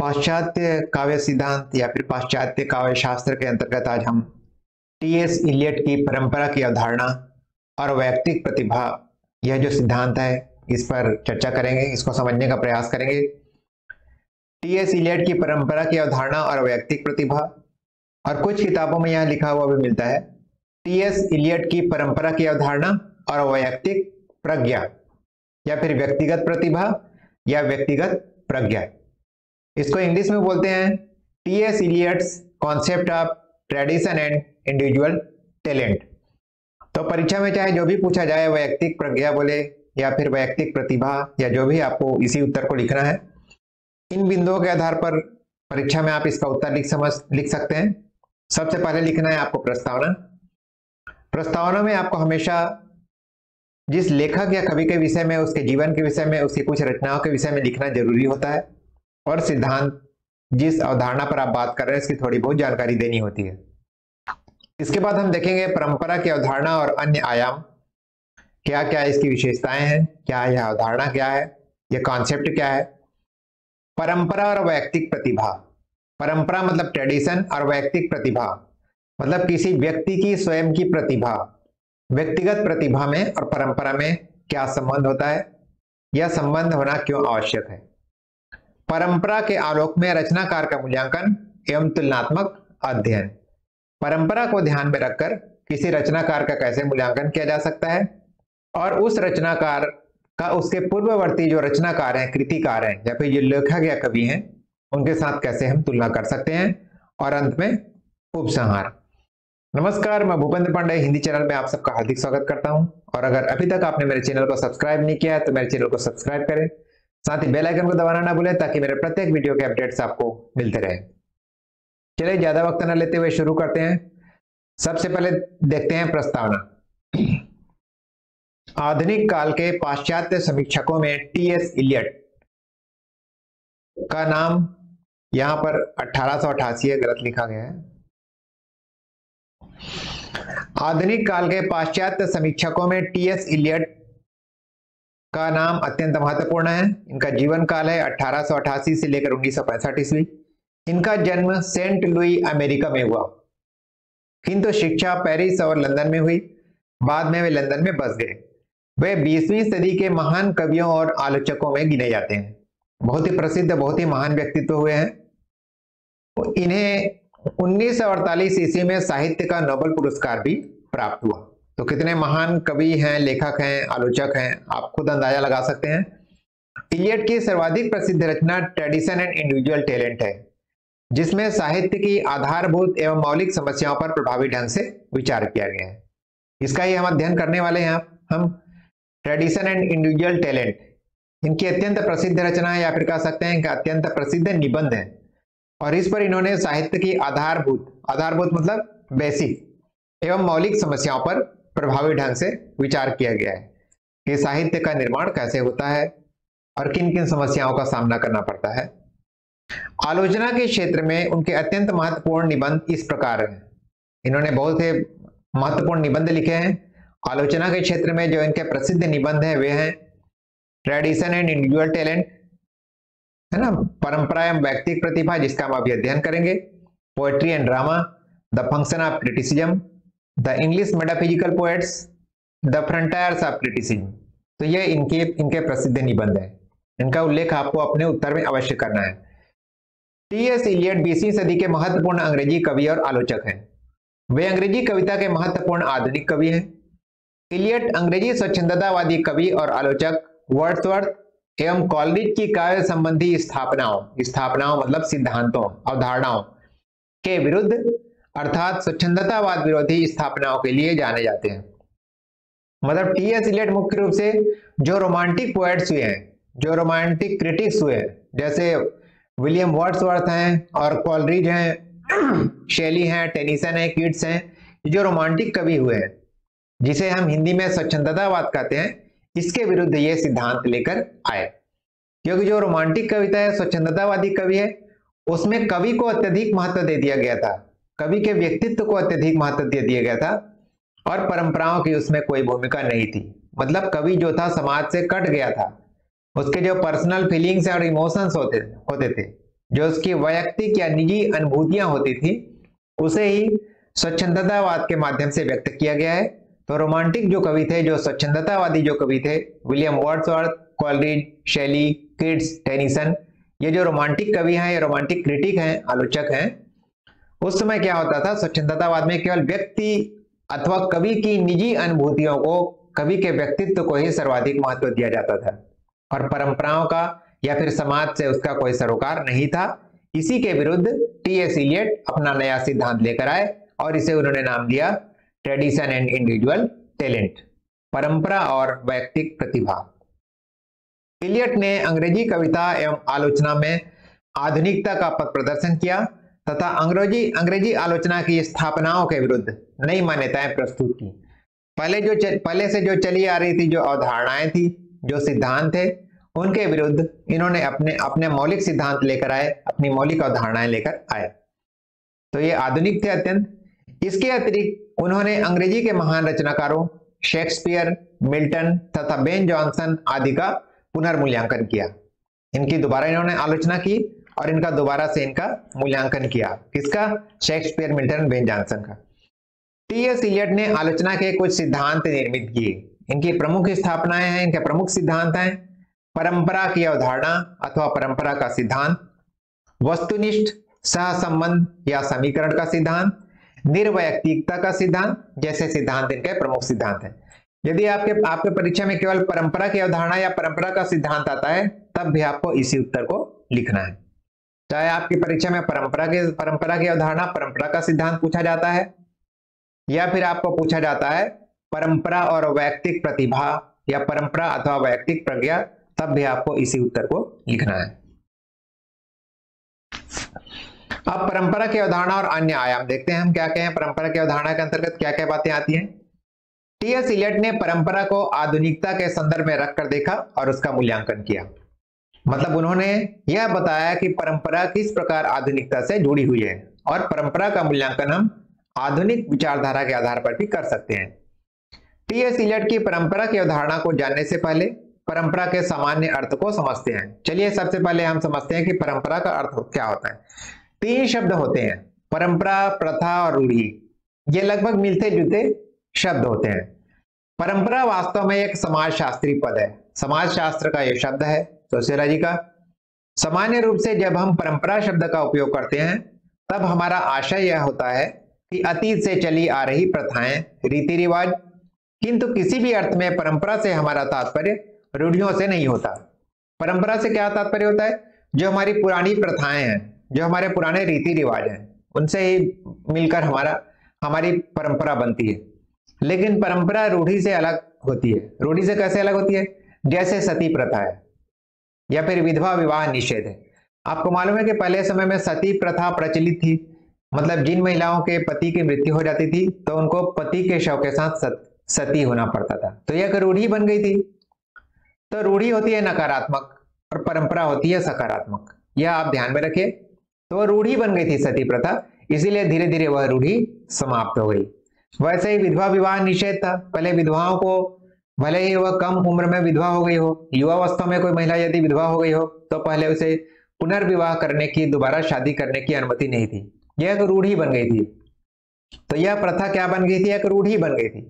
पाश्चात्य काव्य सिद्धांत या फिर पाश्चात्य काव्य शास्त्र के अंतर्गत आज हम टी एस इलियट की परंपरा की अवधारणा और वैयक्तिक प्रतिभा, यह जो सिद्धांत है, इस पर चर्चा करेंगे, इसको समझने का प्रयास करेंगे। टी एस इलियट की परंपरा की अवधारणा और वैयक्तिक प्रतिभा और कुछ किताबों में यह लिखा हुआ भी मिलता है। टी एस इलियट की परंपरा की अवधारणा और वैयक्तिक प्रज्ञा या फिर व्यक्तिगत प्रतिभा या व्यक्तिगत प्रज्ञा। इसको इंग्लिश में बोलते हैं T S Eliot's concept of tradition and individual talent तो परीक्षा में चाहे जो भी पूछा जाए, वैयक्तिक प्रज्ञा बोले या फिर वैयक्तिक प्रतिभा या जो भी आपको इसी उत्तर को लिखना है, इन बिंदुओं के आधार पर परीक्षा में आप इसका उत्तर लिख समझ, लिख सकते हैं। सबसे पहले लिखना है आपको प्रस्तावना। प्रस्तावना में आपको हमेशा जिस लेखक या कवि के विषय में, उसके जीवन के विषय में, उसकी कुछ रचनाओं के विषय में लिखना ज़रूरी होता है। और सिद्धांत, जिस अवधारणा पर आप बात कर रहे हैं, इसकी थोड़ी बहुत जानकारी देनी होती है। इसके बाद हम देखेंगे परंपरा की अवधारणा और अन्य आयाम। क्या क्या इसकी विशेषताएँ हैं? क्या यह अवधारणा क्या है? यह कॉन्सेप्ट क्या है? परंपरा और वैयक्तिक प्रतिभा। परंपरा मतलब ट्रेडिशन और वैयक्तिक प्रतिभा। मतलब किसी व्यक्ति की स्वयं की प्रतिभा। व्यक्तिगत प्रतिभा में और परंपरा में क्या संबंध होता है? यह संबंध होना क्यों आवश्यक है? परंपरा के आलोक में रचनाकार का मूल्यांकन एवं तुलनात्मक अध्ययन। परंपरा को ध्यान में रखकर किसी रचनाकार का कैसे मूल्यांकन किया जा सकता है और उस रचनाकार का उसके पूर्ववर्ती जो रचनाकार हैं, कृतिकार हैं, या फिर जो लेखक या कवि हैं, उनके साथ कैसे हम तुलना कर सकते हैं? और अंत में उपसंहार। नमस्कार, मैं भूपेंद्र पांडे, हिंदी चैनल में आप सबका हार्दिक स्वागत करता हूँ। और अगर अभी तक आपने मेरे चैनल को सब्सक्राइब नहीं किया है तो मेरे चैनल को सब्सक्राइब करें। साथ ही बेल आइकन को दबाना ना भूलें ताकि मेरे प्रत्येक वीडियो के अपडेट्स आपको मिलते रहे। चलिए, ज़्यादा वक्त न लेते हुए शुरू करते हैं। सबसे पहले देखते हैं प्रस्तावना। आधुनिक काल के पाश्चात्य समीक्षकों में टी एस इलियट का नाम यहाँ पर अठारह गलत लिखा गया है। आधुनिक काल के पाश्चात्य समीक्षकों में टी एस इलियट का नाम अत्यंत महत्वपूर्ण है। इनका जीवन काल है अठारह सौ अठासी से लेकर उन्नीस ईस्वी। इनका जन्म सेंट लुई, अमेरिका में हुआ। किंतु शिक्षा पेरिस और लंदन में हुई। बाद में वे लंदन में बस गए। वे 20वीं सदी के महान कवियों और आलोचकों में गिने जाते हैं। बहुत ही प्रसिद्ध, बहुत ही महान व्यक्तित्व हुए हैं। इन्हें उन्नीस ईस्वी में साहित्य का नोबल पुरस्कार भी प्राप्त हुआ। तो कितने महान कवि हैं, लेखक हैं, आलोचक हैं, आप खुद अंदाज़ा लगा सकते हैं। इलियट की सर्वाधिक प्रसिद्ध रचना ट्रेडिशन एंड इंडिविजुअल टैलेंट है, जिसमें साहित्य की आधारभूत एवं मौलिक समस्याओं पर प्रभावी ढंग से विचार किया गया है। इसका ही हम अध्ययन करने वाले हैं हम ट्रेडिशन एंड इंडिविजुअल टैलेंट, इनकी अत्यंत प्रसिद्ध रचना है, या फिर कह सकते हैं इनका अत्यंत प्रसिद्ध निबंध है। और इस पर इन्होंने साहित्य की आधारभूत आधारभूत मतलब बेसिक एवं मौलिक समस्याओं पर प्रभावी ढंग से विचार किया गया है कि साहित्य का निर्माण कैसे होता है और किन किन समस्याओं का सामना करना पड़ता है। आलोचना के क्षेत्र में उनके अत्यंत महत्वपूर्ण निबंध इस प्रकार हैं। इन्होंने बहुत से महत्वपूर्ण निबंध लिखे हैं। आलोचना के क्षेत्र में जो इनके प्रसिद्ध निबंध हैं, वे हैं ट्रेडिशन एंड इंडिविजुअल टैलेंट, है ना? परंपरा एवं व्यक्तिक प्रतिभा जिसका हम अभी अध्ययन करेंगे। Poetry and drama, the function of criticism the English metaphysical poets the frontiers of criticism तो ये इनके इनके प्रसिद्ध निबंध है। इनका उल्लेख आपको अपने उत्तर में अवश्य करना है। टी एस इलियट बीसवीं सदी के महत्वपूर्ण अंग्रेज़ी कवि और आलोचक हैं। वे अंग्रेज़ी कविता के महत्वपूर्ण आधुनिक कवि हैं। इलियट अंग्रेज़ी स्वच्छंदतावादी कवि और आलोचक वर्ड्सवर्थ एवं कॉलरिज की कार्य संबंधी स्थापनाओं स्थापनाओं मतलब सिद्धांतों, अवधारणाओं के विरुद्ध अर्थात स्वच्छंदतावाद विरोधी स्थापनाओं के लिए जाने जाते हैं। मतलब टी एस इलेट मुख्य रूप से जो रोमांटिक पोएट्स हुए हैं, जो रोमांटिक क्रिटिक्स हुए हैं, जैसे विलियम वर्ड्सवर्थ हैं और कॉलरिज हैं शेली हैं टेनिसन हैं किड्स हैं जो रोमांटिक कवि हुए हैं, जिसे हम हिंदी में स्वच्छंदतावाद कहते हैं, इसके विरुद्ध ये सिद्धांत लेकर आए। क्योंकि जो रोमांटिक कविता है, स्वच्छंदतावादी कवि है, उसमें कवि को अत्यधिक महत्व दे दिया गया था। कवि के व्यक्तित्व को अत्यधिक महत्व दे दिया गया था और परंपराओं की उसमें कोई भूमिका नहीं थी। मतलब कवि जो था, समाज से कट गया था। उसके जो पर्सनल फीलिंग्स और इमोशंस होते होते थे, जो उसकी वैयक्तिक या निजी अनुभूतियाँ होती थी, उसे ही स्वच्छंदतावाद के माध्यम से व्यक्त किया गया है। तो रोमांटिक जो कवि थे, जो स्वच्छंदतावादी जो कवि थे William Wordsworth Coleridge Shelley Keats Tennyson ये जो रोमांटिक कवि हैं, ये रोमांटिक क्रिटिक हैं, आलोचक हैं उस समय क्या होता था? स्वच्छंदतावाद में केवल व्यक्ति अथवा कवि की निजी अनुभूतियों को कवि के व्यक्तित्व को ही सर्वाधिक महत्व दिया जाता था। और परंपराओं का या फिर समाज से उसका कोई सरोकार नहीं था। इसी के विरुद्ध टी एस इलियट अपना नया सिद्धांत लेकर आए और इसे उन्होंने नाम दिया ट्रेडिशन एंड इंडिविजुअल टैलेंट, परंपरा और वैयक्तिक प्रतिभा। इलियट ने अंग्रेज़ी कविता एवं आलोचना में आधुनिकता का पथ प्रदर्शन किया। तथा अंग्रेज़ी अंग्रेज़ी आलोचना की स्थापनाओं के विरुद्ध नई मान्यताएँ प्रस्तुत की। पहले जो पहले से जो चली आ रही थी, जो अवधारणाएँ थी, जो सिद्धांत थे, उनके विरुद्ध इन्होंने अपने अपने मौलिक सिद्धांत लेकर आए, अपनी मौलिक अवधारणाएँ लेकर आए। तो ये आधुनिक थे अत्यंत। इसके अतिरिक्त उन्होंने अंग्रेज़ी के महान रचनाकारों, शेक्सपियर, मिल्टन तथा बेन जॉनसन आदि का पुनर्मूल्यांकन किया। इनकी दोबारा इन्होंने आलोचना की और इनका दोबारा से इनका मूल्यांकन किया। किसका? शेक्सपियर, मिल्टन बेन जॉनसन का। टी एस इलियट ने आलोचना के कुछ सिद्धांत निर्मित किए। इनकी प्रमुख स्थापनाएँ हैं, इनके प्रमुख सिद्धांत हैं। परंपरा की अवधारणा अथवा परंपरा का सिद्धांत, वस्तुनिष्ठ सह संबंध या समीकरण का सिद्धांत, निर्वैयक्तिकता का सिद्धांत, जैसे सिद्धांत इनके प्रमुख सिद्धांत हैं। यदि आपके आपके परीक्षा में केवल परंपरा की अवधारणा या परंपरा का सिद्धांत आता है, तब भी आपको इसी उत्तर को लिखना है। चाहे आपकी परीक्षा में परंपरा के, परंपरा की अवधारणा, परंपरा का सिद्धांत पूछा जाता है, या फिर आपको पूछा जाता है परंपरा और वैयक्तिक प्रतिभा, या परंपरा अथवा वैयक्तिक प्रज्ञा, तब भी आपको इसी उत्तर को लिखना है। अब परंपरा की अवधारणा और अन्य आयाम देखते हैं, हम क्या कहें, परंपरा की अवधारणा के अंतर्गत क्या क्या बातें आती हैं? टी एस इलियट ने परंपरा को आधुनिकता के संदर्भ में रखकर देखा और उसका मूल्यांकन किया। मतलब उन्होंने यह बताया कि परंपरा किस प्रकार आधुनिकता से जुड़ी हुई है और परंपरा का मूल्यांकन हम आधुनिक विचारधारा के आधार पर भी कर सकते हैं। टी एस इलियट की परंपरा की अवधारणा को जानने से पहले परंपरा के सामान्य अर्थ को समझते हैं। चलिए सबसे पहले हम समझते हैं कि परंपरा का अर्थ क्या होता है। तीन शब्द होते हैं, परंपरा, प्रथा और रूढ़ी। ये लगभग मिलते जुलते शब्द होते हैं। परंपरा वास्तव में एक समाज शास्त्री पद है। समाज शास्त्र का यह शब्द है। सोशियोलॉजी का, सामान्य रूप से जब हम परंपरा शब्द का उपयोग करते हैं, तब हमारा आशय यह होता है कि अतीत से चली आ रही प्रथाएँ, रीति रिवाज, किंतु किसी भी अर्थ में परंपरा से हमारा तात्पर्य रूढ़ियों से नहीं होता। परंपरा से क्या तात्पर्य होता है? जो हमारी पुरानी प्रथाएँ हैं, जो हमारे पुराने रीति रिवाज हैं, उनसे ही मिलकर हमारा, हमारी परंपरा बनती है। लेकिन परंपरा रूढ़ी से अलग होती है। रूढ़ी से कैसे अलग होती है? जैसे सती प्रथा है। या फिर विधवा विवाह निषेध है। आपको मालूम है कि पहले समय में सती प्रथा प्रचलित थी। मतलब जिन महिलाओं के पति की मृत्यु हो जाती थी तो उनको पति के शव के साथ सत, सती होना पड़ता था। तो यह रूढ़ी बन गई थी। तो रूढ़ी होती है नकारात्मक और परंपरा होती है सकारात्मक। यह आप ध्यान में रखिए। तो रूढ़ी बन गई थी सती प्रथा इसीलिए धीरे धीरे वह रूढ़ी समाप्त हो गई। वैसे ही विधवा विवाह निषेध था। पहले विधवाओं को भले ही वह कम उम्र में विधवा हो गई हो, युवावस्था में कोई महिला यदि विधवा हो गई हो तो पहले उसे पुनर्विवाह करने की, दोबारा शादी करने की अनुमति नहीं थी। यह एक रूढ़ी बन गई थी। तो यह प्रथा क्या बन गई थी? एक रूढ़ी बन गई थी।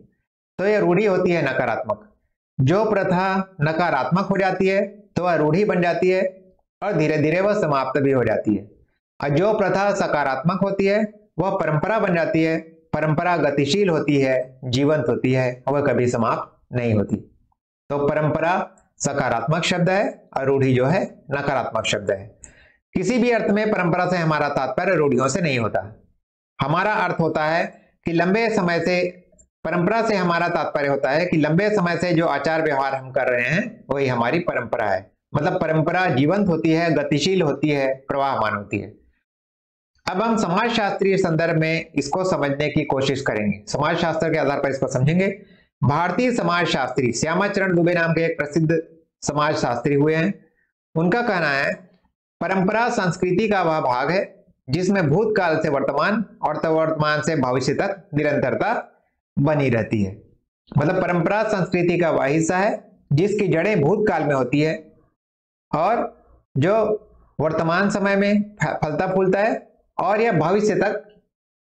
तो यह रूढ़ी होती है नकारात्मक। जो प्रथा नकारात्मक हो जाती है तो वह रूढ़ी बन जाती है और धीरे धीरे वह समाप्त भी हो जाती है। और जो प्रथा सकारात्मक होती है, वह परंपरा बन जाती है, परंपरा गतिशील होती है, जीवंत होती है, वह कभी समाप्त नहीं होती। तो परंपरा सकारात्मक शब्द है और रूढ़ी जो है, नकारात्मक शब्द है। किसी भी अर्थ में परंपरा से हमारा तात्पर्य रूढ़ियों से नहीं होता। हमारा अर्थ होता है कि लंबे समय से परंपरा से हमारा तात्पर्य होता है कि लंबे समय से जो आचार व्यवहार हम कर रहे हैं, वही हमारी परंपरा है। मतलब परंपरा जीवंत होती है, गतिशील होती है, प्रवाहमान होती है। अब हम समाज शास्त्रीय संदर्भ में इसको समझने की कोशिश करेंगे। समाज शास्त्र के आधार पर इसको समझेंगे। भारतीय समाज शास्त्री श्यामाचरण दुबे नाम के एक प्रसिद्ध समाज शास्त्री हुए हैं। उनका कहना है, परंपरा संस्कृति का वह भाग है, जिसमें भूतकाल से वर्तमान और वर्तमान से भविष्य तक निरंतरता बनी रहती है। मतलब परंपरा संस्कृति का वह हिस्सा है, जिसकी जड़ें भूतकाल में होती है और जो वर्तमान समय में फलता फूलता है और यह भविष्य तक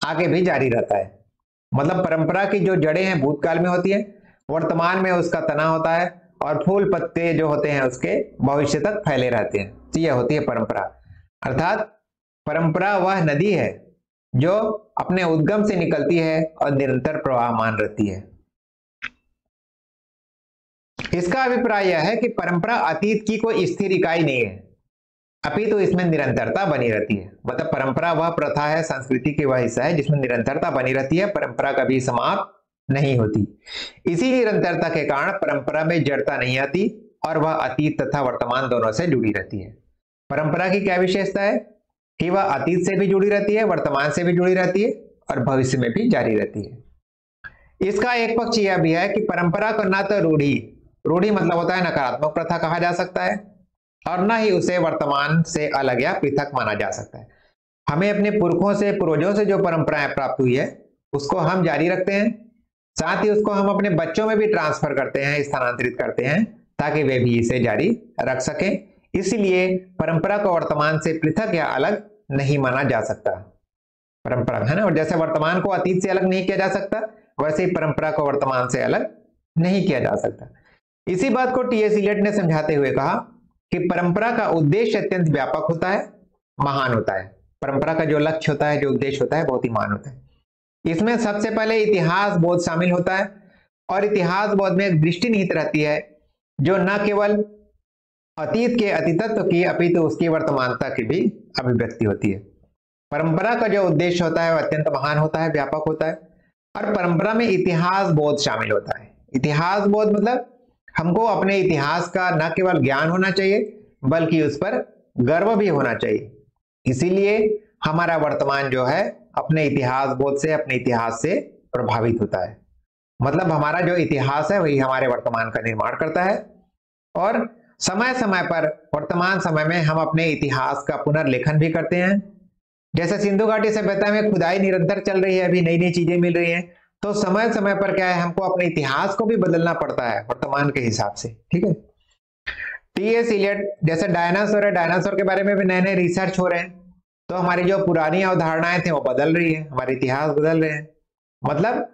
आगे भी जारी रहता है। मतलब परंपरा की जो जड़ें हैं भूतकाल में होती है, वर्तमान में उसका तना होता है और फूल पत्ते जो होते हैं उसके भविष्य तक फैले रहते हैं। तो यह होती है परंपरा। अर्थात परंपरा वह नदी है जो अपने उद्गम से निकलती है और निरंतर प्रवाह मान रहती है। इसका अभिप्राय यह है कि परंपरा अतीत की कोई स्थिर इकाई नहीं है। अभी तो इसमें निरंतरता बनी रहती है। मतलब परंपरा वह प्रथा है, संस्कृति की वह हिस्सा है, जिसमें निरंतरता बनी रहती है, परंपरा कभी समाप्त नहीं होती। इसी निरंतरता के कारण परंपरा में जड़ता नहीं आती और वह अतीत तथा वर्तमान दोनों से जुड़ी रहती है। परंपरा की क्या विशेषता है? कि वह अतीत से भी जुड़ी रहती है, वर्तमान से भी जुड़ी रहती है और भविष्य में भी जारी रहती है। इसका एक पक्ष यह भी है कि परंपरा को न तो रूढ़ी रूढ़ी मतलब होता है नकारात्मक प्रथा कहा जा सकता है और न ही उसे वर्तमान से अलग या पृथक माना जा सकता है। हमें अपने पुरखों से पूर्वजों से जो परंपराएँ प्राप्त हुई है, उसको हम जारी रखते हैं। साथ ही उसको हम अपने बच्चों में भी ट्रांसफ़र करते हैं, स्थानांतरित करते हैं, ताकि वे भी इसे जारी रख सकें। इसलिए परंपरा को वर्तमान से पृथक या अलग नहीं माना जा सकता। परंपरा है ना? और जैसे वर्तमान को अतीत से अलग नहीं किया जा सकता, वैसे ही परंपरा को वर्तमान से अलग नहीं किया जा सकता। इसी बात को टी एस इलेट ने समझाते हुए कहा कि परंपरा का उद्देश्य अत्यंत व्यापक होता है, महान होता है। परंपरा का जो लक्ष्य होता है, जो उद्देश्य होता है, बहुत ही महान होता है। इसमें सबसे पहले इतिहास बोध शामिल होता है और इतिहास बोध में एक दृष्टि निहित रहती है, जो न केवल अतीत के अतितत्व की, अपितु तो उसकी वर्तमानता की भी अभिव्यक्ति होती है। परंपरा का जो उद्देश्य होता है, वह अत्यंत महान होता है, व्यापक होता है और परंपरा में इतिहास बोध शामिल होता है। इतिहास बोध मतलब हमको अपने इतिहास का न केवल ज्ञान होना चाहिए, बल्कि उस पर गर्व भी होना चाहिए। इसीलिए हमारा वर्तमान जो है, अपने इतिहास बोध से, अपने इतिहास से प्रभावित होता है। मतलब हमारा जो इतिहास है, वही हमारे वर्तमान का निर्माण करता है। और समय समय पर, वर्तमान समय में हम अपने इतिहास का पुनर्लेखन भी करते हैं। जैसे सिंधु घाटी सभ्यता में खुदाई निरंतर चल रही है, अभी नई नई चीज़ें मिल रही हैं। तो समय समय पर क्या है, हमको अपने इतिहास को भी बदलना पड़ता है वर्तमान के हिसाब से, ठीक है? टी एस इलियट जैसे डायनासोर है डायनासोर के बारे में भी नए नए रिसर्च हो रहे हैं। तो हमारी जो पुरानी अवधारणाएँ थी, वो बदल रही है, हमारे इतिहास बदल रहे हैं। मतलब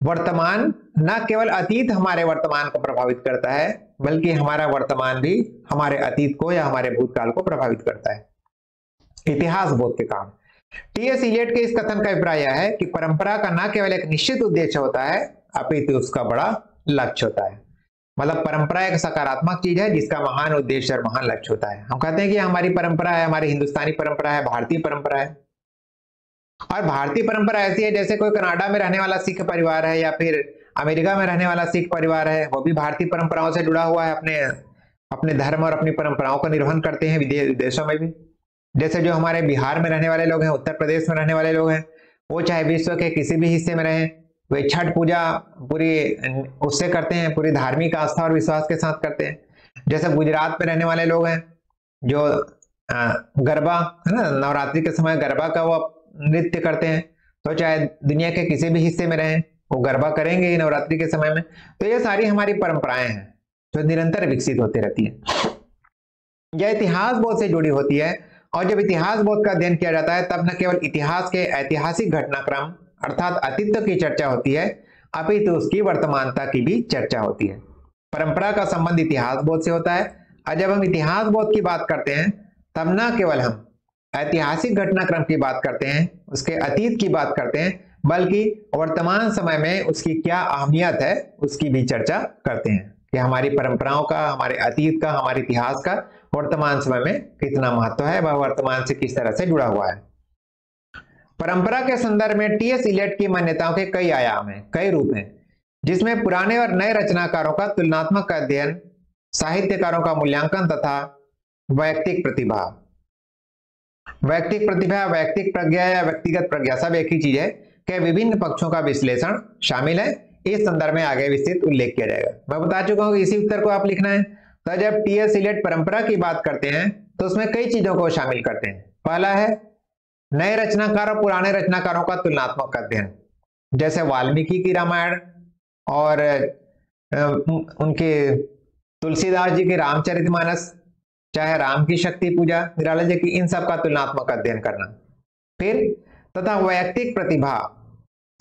वर्तमान न केवल अतीत हमारे वर्तमान को प्रभावित करता है, बल्कि हमारा वर्तमान भी हमारे अतीत को या हमारे भूतकाल को प्रभावित करता है। इतिहास बोध के कारण टीएस इलियट के इस कथन का अभिप्राय यह है कि परंपरा का न केवल एक निश्चित उद्देश्य होता है अपितु उसका बड़ा लक्ष्य होता है। मतलब परंपरा एक सकारात्मक चीज़ है, जिसका महान उद्देश्य और महान लक्ष्य होता है। हम कहते हैं कि हमारी परंपरा है, हमारी हिंदुस्तानी परंपरा है, भारतीय परंपरा है। और भारतीय परंपरा ऐसी है, जैसे कोई कनाडा में रहने वाला सिख परिवार है, या फिर अमेरिका में रहने वाला सिख परिवार है, वो भी भारतीय परंपराओं से जुड़ा हुआ है, अपने अपने धर्म और अपनी परंपराओं का निर्वहन करते हैं विदेशों में भी। जैसे जो हमारे बिहार में रहने वाले लोग हैं, उत्तर प्रदेश में रहने वाले लोग हैं, वो चाहे विश्व के किसी भी हिस्से में रहें, वे छठ पूजा पूरी, उससे करते हैं, पूरी धार्मिक आस्था और विश्वास के साथ करते हैं। जैसे गुजरात में रहने वाले लोग हैं, जो गरबा, है ना, नवरात्रि के समय गरबा का वो नृत्य करते हैं तो चाहे दुनिया के किसी भी हिस्से में रहें, वो गरबा करेंगे ही नवरात्रि के समय में। तो ये सारी हमारी परंपराएँ हैं, जो निरंतर विकसित होती रहती है। यह इतिहास बहुत से जुड़ी होती है और जब इतिहास बोध का अध्ययन किया जाता है, तब न केवल इतिहास के ऐतिहासिक घटनाक्रम, अर्थात अतीत की चर्चा होती है, अपितु उसकी वर्तमानता की भी चर्चा होती है। परंपरा का संबंध इतिहास बोध से होता है, और जब हम इतिहास बोध की बात करते हैं, तब न केवल हम ऐतिहासिक घटनाक्रम की बात करते हैं, उसके अतीत की बात करते हैं, बल्कि वर्तमान समय में उसकी क्या अहमियत है, उसकी भी चर्चा करते हैं कि हमारी परंपराओं का, हमारे अतीत का, हमारे इतिहास का वर्तमान समय में कितना महत्व है, वह वर्तमान से किस तरह से जुड़ा हुआ है? परंपरा के संदर्भ में टीएस इलेट की मान्यताओं के कई आयाम हैं, कई रूप हैं, जिसमें पुराने और नए रचनाकारों का तुलनात्मक अध्ययन, साहित्यकारों का मूल्यांकन तथा वैयक्तिक प्रतिभा। वैयक्तिक प्रतिभा, वैयक्तिक प्रज्ञा या व्यक्तिगत प्रज्ञा सब एक ही चीज़ है कि विभिन्न पक्षों का विश्लेषण शामिल है। इस संदर्भ में आगे विस्तृत उल्लेख किया जाएगा। मैं बता चुका हूँ इसी उत्तर को आप लिखना है। तो जब टीएस इलेट परंपरा की बात करते हैं तो उसमें कई चीज़ों को शामिल करते हैं। पहला है, नए रचनाकार और पुराने रचनाकारों का तुलनात्मक अध्ययन। जैसे वाल्मीकि की रामायण और उनके तुलसीदास जी के रामचरितमानस चाहे राम की शक्ति पूजा निरालय की इन सब का तुलनात्मक अध्ययन करना। फिर, तथा वैयक्तिक प्रतिभा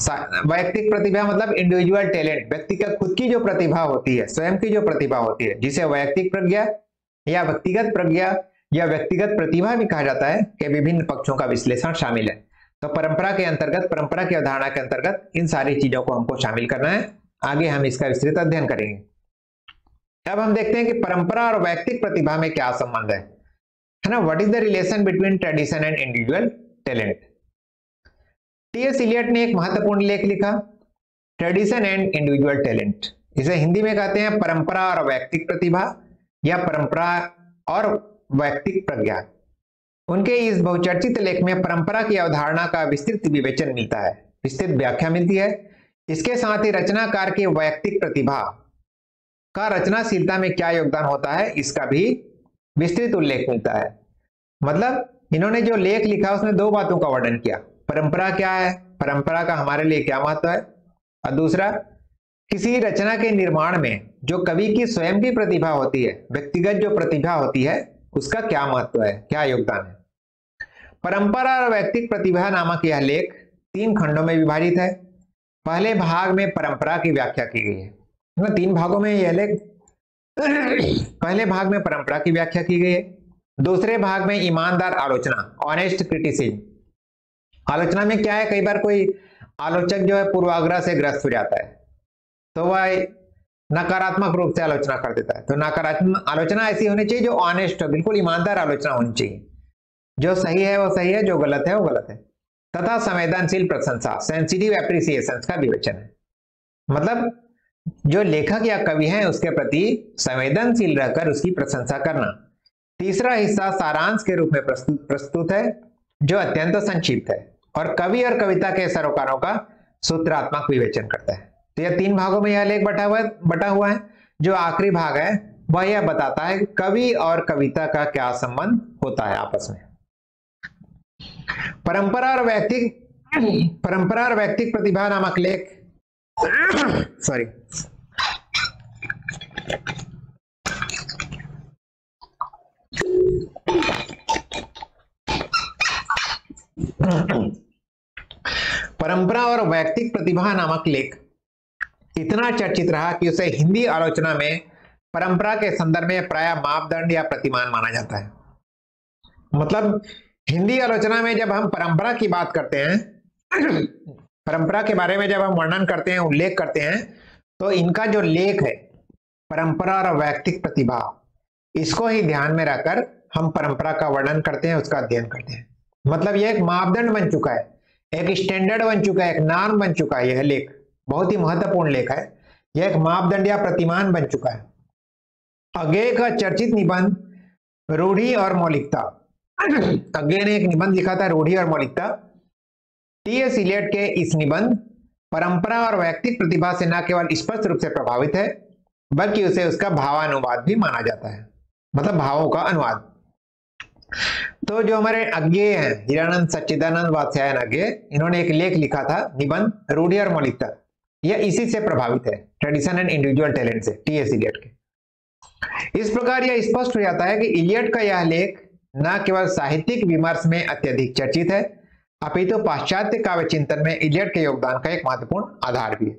वैयक्तिक प्रतिभा मतलब इंडिविजुअल टैलेंट व्यक्ति का खुद की जो प्रतिभा होती है, स्वयं की जो प्रतिभा होती है, जिसे वैयक्तिक प्रज्ञा या व्यक्तिगत प्रज्ञा या व्यक्तिगत प्रतिभा भी कहा जाता है, कि विभिन्न पक्षों का विश्लेषण शामिल है। तो परंपरा के अंतर्गत, परंपरा की अवधारणा के अंतर्गत इन सारी चीज़ों को हमको शामिल करना है। आगे हम इसका विस्तृत अध्ययन करेंगे। अब हम देखते हैं कि परंपरा और वैयक्तिक प्रतिभा में क्या संबंध है। है ना? What is the relation between tradition and individual talent T S Eliot ने एक महत्वपूर्ण लेख लिखा ट्रेडिशन एंड इंडिविजुअल टैलेंट इसे हिंदी में कहते हैं परंपरा और वैयक्तिक प्रतिभा या परंपरा और वैयक्तिक प्रज्ञा। उनके इस बहुचर्चित लेख में परंपरा की अवधारणा का विस्तृत विवेचन मिलता है विस्तृत व्याख्या मिलती है। इसके साथ ही रचनाकार की वैयक्तिक प्रतिभा का रचनाशीलता में क्या योगदान होता है, इसका भी विस्तृत उल्लेख मिलता है। मतलब इन्होंने जो लेख लिखा, उसने दो बातों का वर्णन किया। परंपरा क्या है? परंपरा का हमारे लिए क्या महत्व है? और दूसरा, किसी रचना के निर्माण में जो कवि की स्वयं की प्रतिभा होती है, व्यक्तिगत जो प्रतिभा होती है, उसका क्या महत्व है? क्या योगदान है? परंपरा और व्यक्तिक प्रतिभा नामक यह लेख तीन खंडों में विभाजित है। पहले भाग में परंपरा की व्याख्या की गई है। मतलब तीन भागों में यह लेख पहले भाग में परंपरा की व्याख्या की गई है। दूसरे भाग में ईमानदार आलोचना ऑनेस्ट क्रिटिसिज्म आलोचना में क्या है? कई बार कोई आलोचक जो है पूर्वाग्रह से ग्रस्त हो जाता है। तो वह नकारात्मक रूप से आलोचना कर देता है। तो नकारात्मक आलोचना ऐसी होनी चाहिए जो ऑनेस्ट हो, बिल्कुल ईमानदार आलोचना होनी चाहिए। जो सही है, वो सही है, जो गलत है, वो गलत है। तथा संवेदनशील प्रशंसा सेंसिटिव एप्रिसिएशन का विवेचन। है मतलब जो लेखक या कवि है, उसके प्रति संवेदनशील रहकर उसकी प्रशंसा करना। तीसरा हिस्सा सारांश के रूप में प्रस्तुत प्रस्तुत है, जो अत्यंत संक्षिप्त है। और कवि और कविता के सरोकारों का सूत्रात्मक विवेचन करता है। तो यह तीन भागों में यह लेख बटा हुआ बटा हुआ है। जो आखिरी भाग है, वह यह बताता है कवि और कविता का क्या संबंध होता है आपस में। परंपरा और व्यक्तिक परंपरा और व्यक्तिक प्रतिभा नामक लेख सॉरी परंपरा और व्यक्तिक प्रतिभा नामक लेख। इतना चर्चित रहा कि उसे हिंदी आलोचना में परंपरा के संदर्भ में प्राय मापदंड या प्रतिमान माना जाता है। मतलब हिंदी आलोचना में जब हम परंपरा की बात करते हैं, परंपरा के बारे में जब हम वर्णन करते हैं, उल्लेख करते हैं तो इनका जो लेख है, परंपरा और वैयक्तिक प्रतिभा, इसको ही ध्यान में रखकर हम परंपरा का वर्णन करते हैं, उसका अध्ययन करते हैं। मतलब यह एक मापदंड बन चुका है। एक स्टैंडर्ड बन चुका है, एक नाम बन चुका है यह लेख। बहुत ही महत्वपूर्ण लेख है। यह एक मापदंड या प्रतिमान बन चुका है। अगे का चर्चित निबंध, रूढ़ी और मौलिकता। अगे ने एक निबंध लिखा था, रूढ़ी और मौलिकता। टी एस इलियट के इस निबंध परंपरा और व्यक्तिक प्रतिभा से न केवल स्पष्ट रूप से प्रभावित है, बल्कि उसे उसका भावानुवाद भी माना जाता है। मतलब भावों का अनुवाद। तो जो हमारे अज्ञे हैं, हिरानंद सच्चिदानंद वात्स्यायन अज्ञे इन्होंने एक लेख लिखा था, निबंध रूढ़ी और मौलिकता। यह इसी से प्रभावित है ट्रेडिशन एंड इंडिविजुअल टैलेंट से टी एस इलियट के। इस प्रकार यह स्पष्ट हो जाता है कि इलियट का यह लेख न केवल साहित्यिक विमर्श में अत्यधिक चर्चित है, अपितु तो पाश्चात्य काव्य चिंतन में इलियट के योगदान का एक महत्वपूर्ण आधार भी है।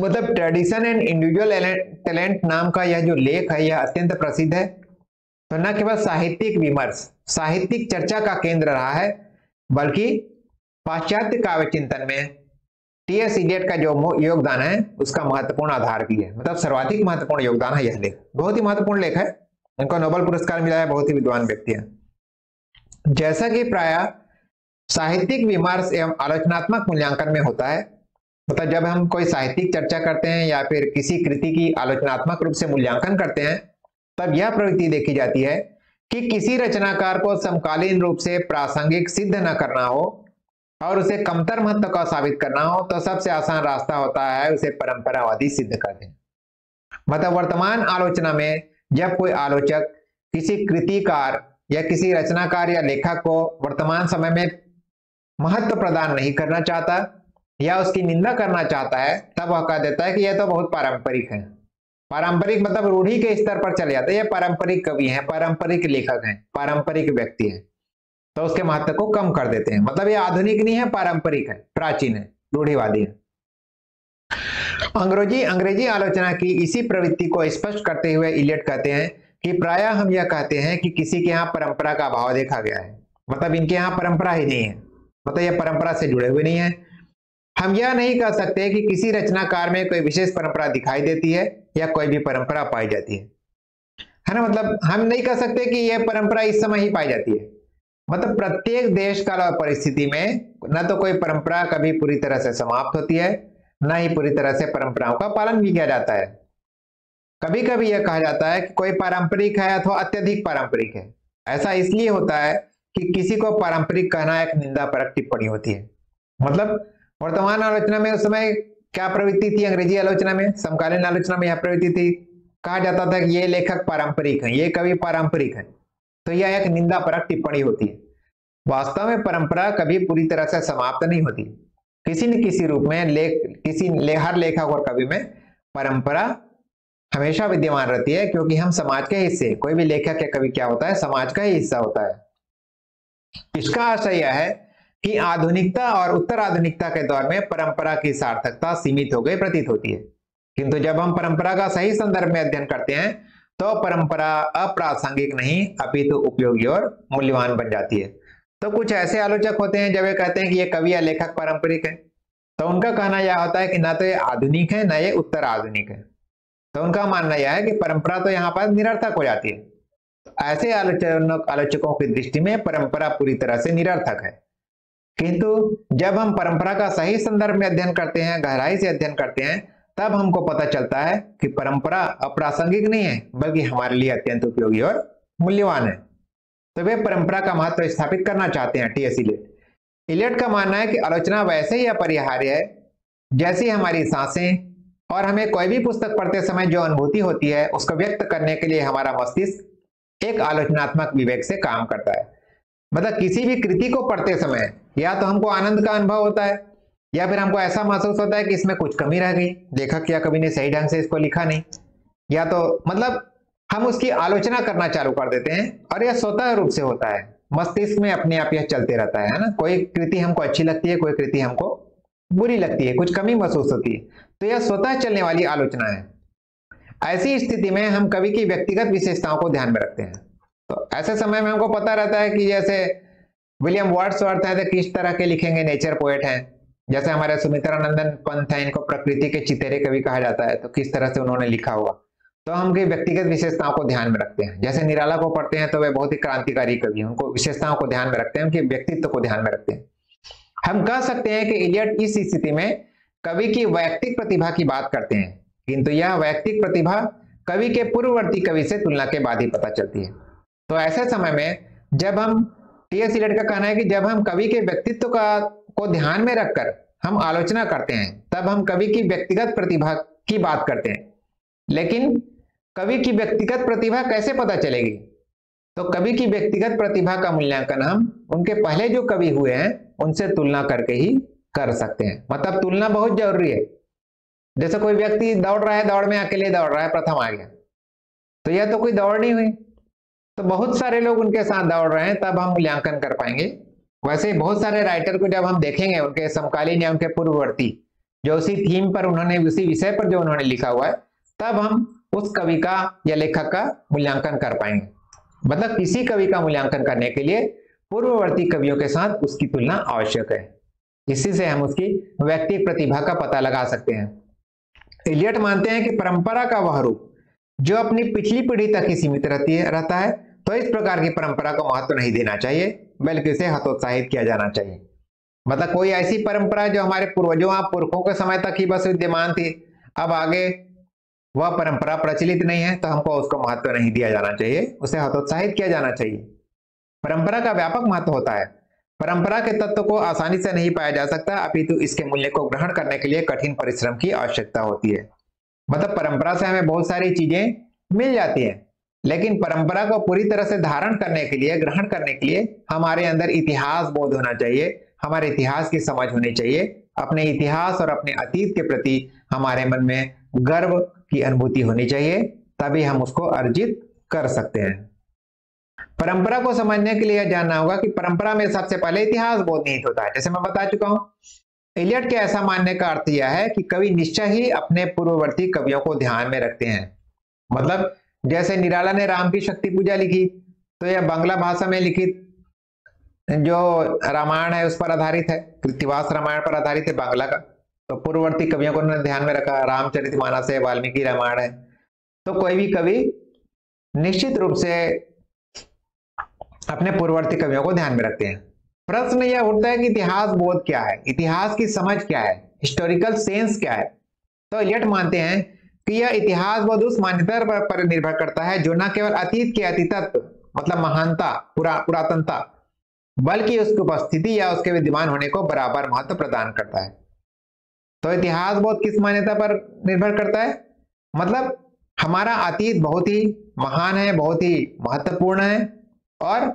मतलब ट्रेडिशन एंड इंडिविजुअल टैलेंट नाम का यह जो लेख है, यह अत्यंत प्रसिद्ध है। तो न केवल साहित्यिक विमर्श साहित्यिक चर्चा का केंद्र रहा है, बल्कि पाश्चात्य काव्य चिंतन में टीएस इलियट का जो योगदान है, उसका महत्वपूर्ण आधार भी है। मतलब सर्वाधिक महत्वपूर्ण योगदान है यह लेख। बहुत ही महत्वपूर्ण लेख है। इनको नोबल पुरस्कार मिला है, बहुत ही विद्वान व्यक्ति है। जैसा कि प्राय साहित्यिक विमर्श एवं आलोचनात्मक मूल्यांकन में होता है मतलब जब हम कोई साहित्यिक चर्चा करते हैं या फिर किसी कृति की आलोचनात्मक रूप से मूल्यांकन करते हैं, तब यह प्रवृत्ति देखी जाती है कि किसी रचनाकार को समकालीन रूप से प्रासंगिक सिद्ध न करना हो और उसे कमतर महत्व का साबित करना हो तो सबसे आसान रास्ता होता है उसे परंपरावादी सिद्ध कर दें मतलब वर्तमान आलोचना में जब कोई आलोचक किसी कृतिकार या किसी रचनाकार या लेखक को वर्तमान समय में महत्व प्रदान नहीं करना चाहता या उसकी निंदा करना चाहता है, तब वह कह देता है कि यह तो बहुत पारंपरिक है। पारंपरिक मतलब रूढ़ी के स्तर पर चले जाते हैं। ये पारंपरिक कवि हैं, पारंपरिक लेखक हैं, पारंपरिक व्यक्ति हैं तो उसके महत्व को कम कर देते हैं। मतलब ये आधुनिक नहीं है, पारंपरिक है, प्राचीन है, रूढ़ीवादी है। अंग्रेज़ी अंग्रेज़ी आलोचना की इसी प्रवृत्ति को स्पष्ट करते हुए इलियट कहते हैं कि प्राय हम यह कहते हैं कि किसी के यहाँ परंपरा का अभाव देखा गया है। मतलब इनके यहाँ परंपरा ही नहीं है। मतलब यह परंपरा से जुड़े हुए नहीं है। हम यह नहीं कह सकते कि किसी रचनाकार में कोई विशेष परंपरा दिखाई देती है या कोई भी परंपरा पाई जाती है। है ना? मतलब हम नहीं कह सकते कि यह परंपरा इस समय ही पाई जाती है। मतलब प्रत्येक देश काल और परिस्थिति में न तो कोई परंपरा कभी पूरी तरह से समाप्त होती है, न ही पूरी तरह से परंपराओं का पालन भी किया जाता है। कभी कभी यह कहा जाता है कि कोई पारंपरिक है अथवा अत्यधिक पारंपरिक है। ऐसा इसलिए होता है कि किसी को पारंपरिक कहना एक निंदा परक टिप्पणी होती है। मतलब वर्तमान आलोचना में उस समय क्या प्रवृत्ति थी? अंग्रेज़ी आलोचना में समकालीन आलोचना में यह प्रवृत्ति थी। कहा जाता था कि ये लेखक पारंपरिक है ये कवि पारंपरिक है। तो यह एक निंदा परक टिप्पणी होती है। वास्तव में परंपरा कभी पूरी तरह से समाप्त नहीं होती। किसी न किसी रूप में लेख किसी ले, हर लेखक और कवि में परंपरा हमेशा विद्यमान रहती है क्योंकि हम समाज के हिस्से कोई भी लेखक या कवि क्या होता है? समाज का ही हिस्सा होता है। इसका आशय यह है कि आधुनिकता और उत्तर आधुनिकता के दौर में परंपरा की सार्थकता सीमित हो गई, प्रतीत होती है। किंतु जब हम परंपरा का सही संदर्भ में अध्ययन करते हैं तो परंपरा अप्रासंगिक नहीं, अपितु तो उपयोगी और मूल्यवान बन जाती है। तो कुछ ऐसे आलोचक होते हैं, जब ये कहते हैं कि ये कवि या लेखक पारंपरिक है तो उनका कहना यह होता है कि ना तो ये आधुनिक है, ना ये उत्तर आधुनिक है। तो उनका मानना यह है कि परंपरा तो यहाँ पर निरर्थक हो जाती है। ऐसे आलोचक की दृष्टि में परंपरा पूरी तरह से निरर्थक है। किंतु जब हम परंपरा का सही संदर्भ में अध्ययन करते हैं, गहराई से अध्ययन करते हैं, तब हमको पता चलता है कि परंपरा अप्रासंगिक नहीं है, बल्कि हमारे लिए अत्यंत उपयोगी और मूल्यवान है। तो वे परंपरा का महत्व स्थापित करना चाहते हैं टीएस इलेट इलेट का मानना है कि आलोचना वैसे ही अपरिहार्य है, जैसी हमारी साँसें और हमें कोई भी पुस्तक पढ़ते समय जो अनुभूति होती है, उसको व्यक्त करने के लिए हमारा मस्तिष्क एक आलोचनात्मक विवेक से काम करता है। मतलब किसी भी कृति को पढ़ते समय, या तो हमको आनंद का अनुभव होता है, या फिर हमको ऐसा महसूस होता है कि इसमें कुछ कमी रह गई, लेखक या कवि ने सही ढंग से इसको लिखा नहीं, या तो मतलब हम उसकी आलोचना करना चालू कर देते हैं, और यह स्वतः रूप से होता है, मस्तिष्क में अपने आप यह चलते रहता है ना? कोई कृति हमको अच्छी लगती है, कोई कृति हमको बुरी लगती है, कुछ कमी महसूस होती है तो यह स्वतः चलने वाली आलोचना है। ऐसी स्थिति में हम कवि की व्यक्तिगत विशेषताओं को ध्यान में रखते हैं। तो ऐसे समय में हमको पता रहता है कि जैसे विलियम वर्ड्सवर्थ है तो किस तरह के लिखेंगे नेचर पोएट हैं। जैसे हमारे सुमित्रा नंदन पंथ है, इनको प्रकृति के चितेरे कवि कहा जाता है तो किस तरह से उन्होंने लिखा हुआ। तो हम व्यक्तिगत विशेषताओं को ध्यान में रखते हैं। जैसे निराला को पढ़ते हैं तो वे बहुत ही क्रांतिकारी कवि हैं। उनको विशेषताओं को ध्यान में रखते हैं, उनके व्यक्तित्व को ध्यान में रखते हैं। हम कह सकते हैं कि इलियट इस स्थिति में कवि की वैयक्तिक प्रतिभा की बात करते हैं, किंतु यह वैयक्तिक प्रतिभा कवि के पूर्ववर्ती कवि से तुलना के बाद ही पता चलती है। तो ऐसे समय में जब हम टी एस इलियट का कहना है कि जब हम कवि के व्यक्तित्व का, को ध्यान में रखकर हम आलोचना करते हैं, तब हम कवि की व्यक्तिगत प्रतिभा की बात करते हैं। लेकिन कवि की व्यक्तिगत प्रतिभा कैसे पता चलेगी? तो कवि की व्यक्तिगत प्रतिभा का मूल्यांकन हम उनके पहले जो कवि हुए हैं, उनसे तुलना करके ही कर सकते हैं। मतलब तुलना बहुत ज़रूरी है। जैसे कोई व्यक्ति दौड़ रहा है, दौड़ में अकेले दौड़ रहा है, प्रथम आ गया। तो यह तो कोई दौड़ नहीं हुई। तो बहुत सारे लोग उनके साथ दौड़ रहे हैं, तब हम मूल्यांकन कर पाएँगे। वैसे बहुत सारे राइटर को जब हम देखेंगे, उनके समकालीन या उनके पूर्ववर्ती, जो उसी थीम पर उन्होंने, उसी विषय पर जो उन्होंने लिखा हुआ है, तब हम उस कवि का या लेखक का मूल्यांकन कर पाएँगे। मतलब किसी कवि का मूल्यांकन करने के लिए पूर्ववर्ती कवियों के साथ उसकी तुलना आवश्यक है। इसी से हम उसकी व्यक्ति प्रतिभा का पता लगा सकते हैं। इलियट मानते हैं कि परंपरा का वह रूप, जो अपनी पिछली पीढ़ी तक ही सीमित रहती है, रहता है तो इस प्रकार की परंपरा को महत्व नहीं देना चाहिए, बल्कि इसे हतोत्साहित किया जाना चाहिए। मतलब कोई ऐसी परंपरा जो हमारे पूर्वजों पुरखों के समय तक ही बस विद्यमान थी, अब आगे वह परंपरा प्रचलित नहीं है तो हमको उसको महत्व नहीं दिया जाना चाहिए, उसे हतोत्साहित किया जाना चाहिए। परंपरा का व्यापक महत्व होता है। परंपरा के तत्व को आसानी से नहीं पाया जा सकता, अपितु इसके मूल्य को ग्रहण करने के लिए कठिन परिश्रम की आवश्यकता होती है। मतलब परंपरा से हमें बहुत सारी चीज़ें मिल जाती हैं। लेकिन परंपरा को पूरी तरह से धारण करने के लिए, ग्रहण करने के लिए हमारे अंदर इतिहास बोध होना चाहिए, हमारे इतिहास की समझ होनी चाहिए, अपने इतिहास और अपने अतीत के प्रति हमारे मन में गर्व की अनुभूति होनी चाहिए, तभी हम उसको अर्जित कर सकते हैं। परंपरा को समझने के लिए जानना होगा कि परंपरा में सबसे पहले इतिहास बोध निहित होता है। जैसे मैं बता चुका हूँ, इलियट के ऐसा मानने का अर्थ यह है कि कवि निश्चय ही अपने पूर्ववर्ती कवियों को ध्यान में रखते हैं। मतलब जैसे निराला ने राम की शक्ति पूजा लिखी तो यह बांग्ला भाषा में लिखित जो रामायण है उस पर आधारित है, कृतिवास रामायण पर आधारित है बांग्ला का। तो पूर्ववर्ती कवियों को उन्होंने ध्यान में रखा, रामचरित मानस है, वाल्मीकि रामायण है। तो कोई भी कवि निश्चित रूप से अपने पूर्ववर्ती कवियों को ध्यान में रखते हैं। प्रश्न यह उठता है कि इतिहास बोध क्या है? इतिहास की समझ क्या है? हिस्टोरिकल सेंस क्या है? तो यट मानते हैं कि यह इतिहास बोध उस मान्यता पर, निर्भर करता है जो न केवल अतीत के अतीतत्व मतलब महानता पुरा पुरातनता बल्कि उसकी उपस्थिति या उसके विद्यमान होने को बराबर महत्व प्रदान करता है। तो इतिहास बोध किस मान्यता पर निर्भर करता है? मतलब हमारा अतीत बहुत ही महान है बहुत ही महत्वपूर्ण है और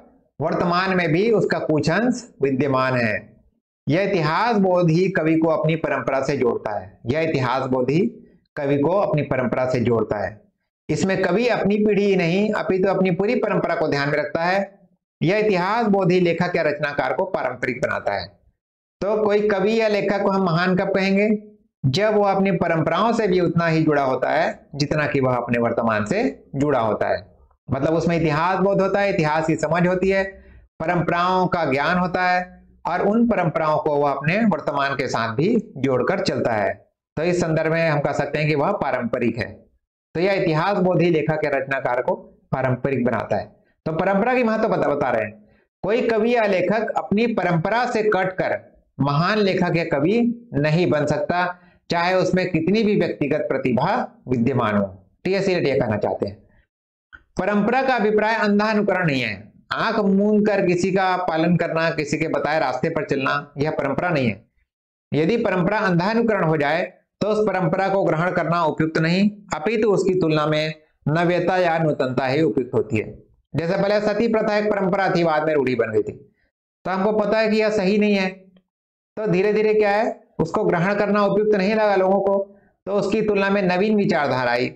वर्तमान में भी उसका कुछ अंश विद्यमान है। यह इतिहास बोध ही कवि को अपनी परंपरा से जोड़ता है। यह इतिहास बोध ही कवि को अपनी परंपरा से जोड़ता है। इसमें कवि अपनी पीढ़ी ही नहीं अपितु तो अपनी पूरी परंपरा को ध्यान में रखता है। यह इतिहास, बोध, लेखक या रचनाकार को पारंपरिक बनाता है। तो कोई कवि या लेखक को हम महान कब कहेंगे? जब वो अपनी परंपराओं से भी उतना ही जुड़ा होता है, जितना कि वह अपने वर्तमान से जुड़ा होता है। मतलब उसमें इतिहास, बोध होता है, इतिहास की समझ होती है, परंपराओं का ज्ञान होता है, और उन परंपराओं को वह अपने वर्तमान के साथ भी जोड़कर चलता है। तो इस संदर्भ में हम कह सकते हैं कि वह पारंपरिक है। तो यह इतिहास बोध लेखक या रचनाकार को पारंपरिक बनाता है। तो परंपरा की महत्व बता बता रहे हैं। कोई कवि या लेखक अपनी परंपरा से कट कर महान लेखक या कवि नहीं बन सकता, चाहे उसमें कितनी भी व्यक्तिगत प्रतिभा विद्यमान हो। टीएस ये कहना चाहते हैं। परंपरा का अभिप्राय अंधा अनुकरण नहीं है। आँख मूंद कर किसी का पालन करना, किसी के बताए रास्ते पर चलना, यह परंपरा नहीं है। यदि परंपरा अंधानुकरण हो जाए तो उस परंपरा को ग्रहण करना उपयुक्त नहीं, अपितु उसकी तुलना में नव्यता या नूतनता ही उपयुक्त होती है। जैसे पहले सती प्रथा एक परंपरा थी, बाद में रूढ़ी बन गई थी। तो हमको पता है कि यह सही नहीं है। तो धीरे धीरे क्या है, उसको ग्रहण करना उपयुक्त नहीं लगा लोगों को। तो उसकी तुलना में नवीन विचारधारा आई।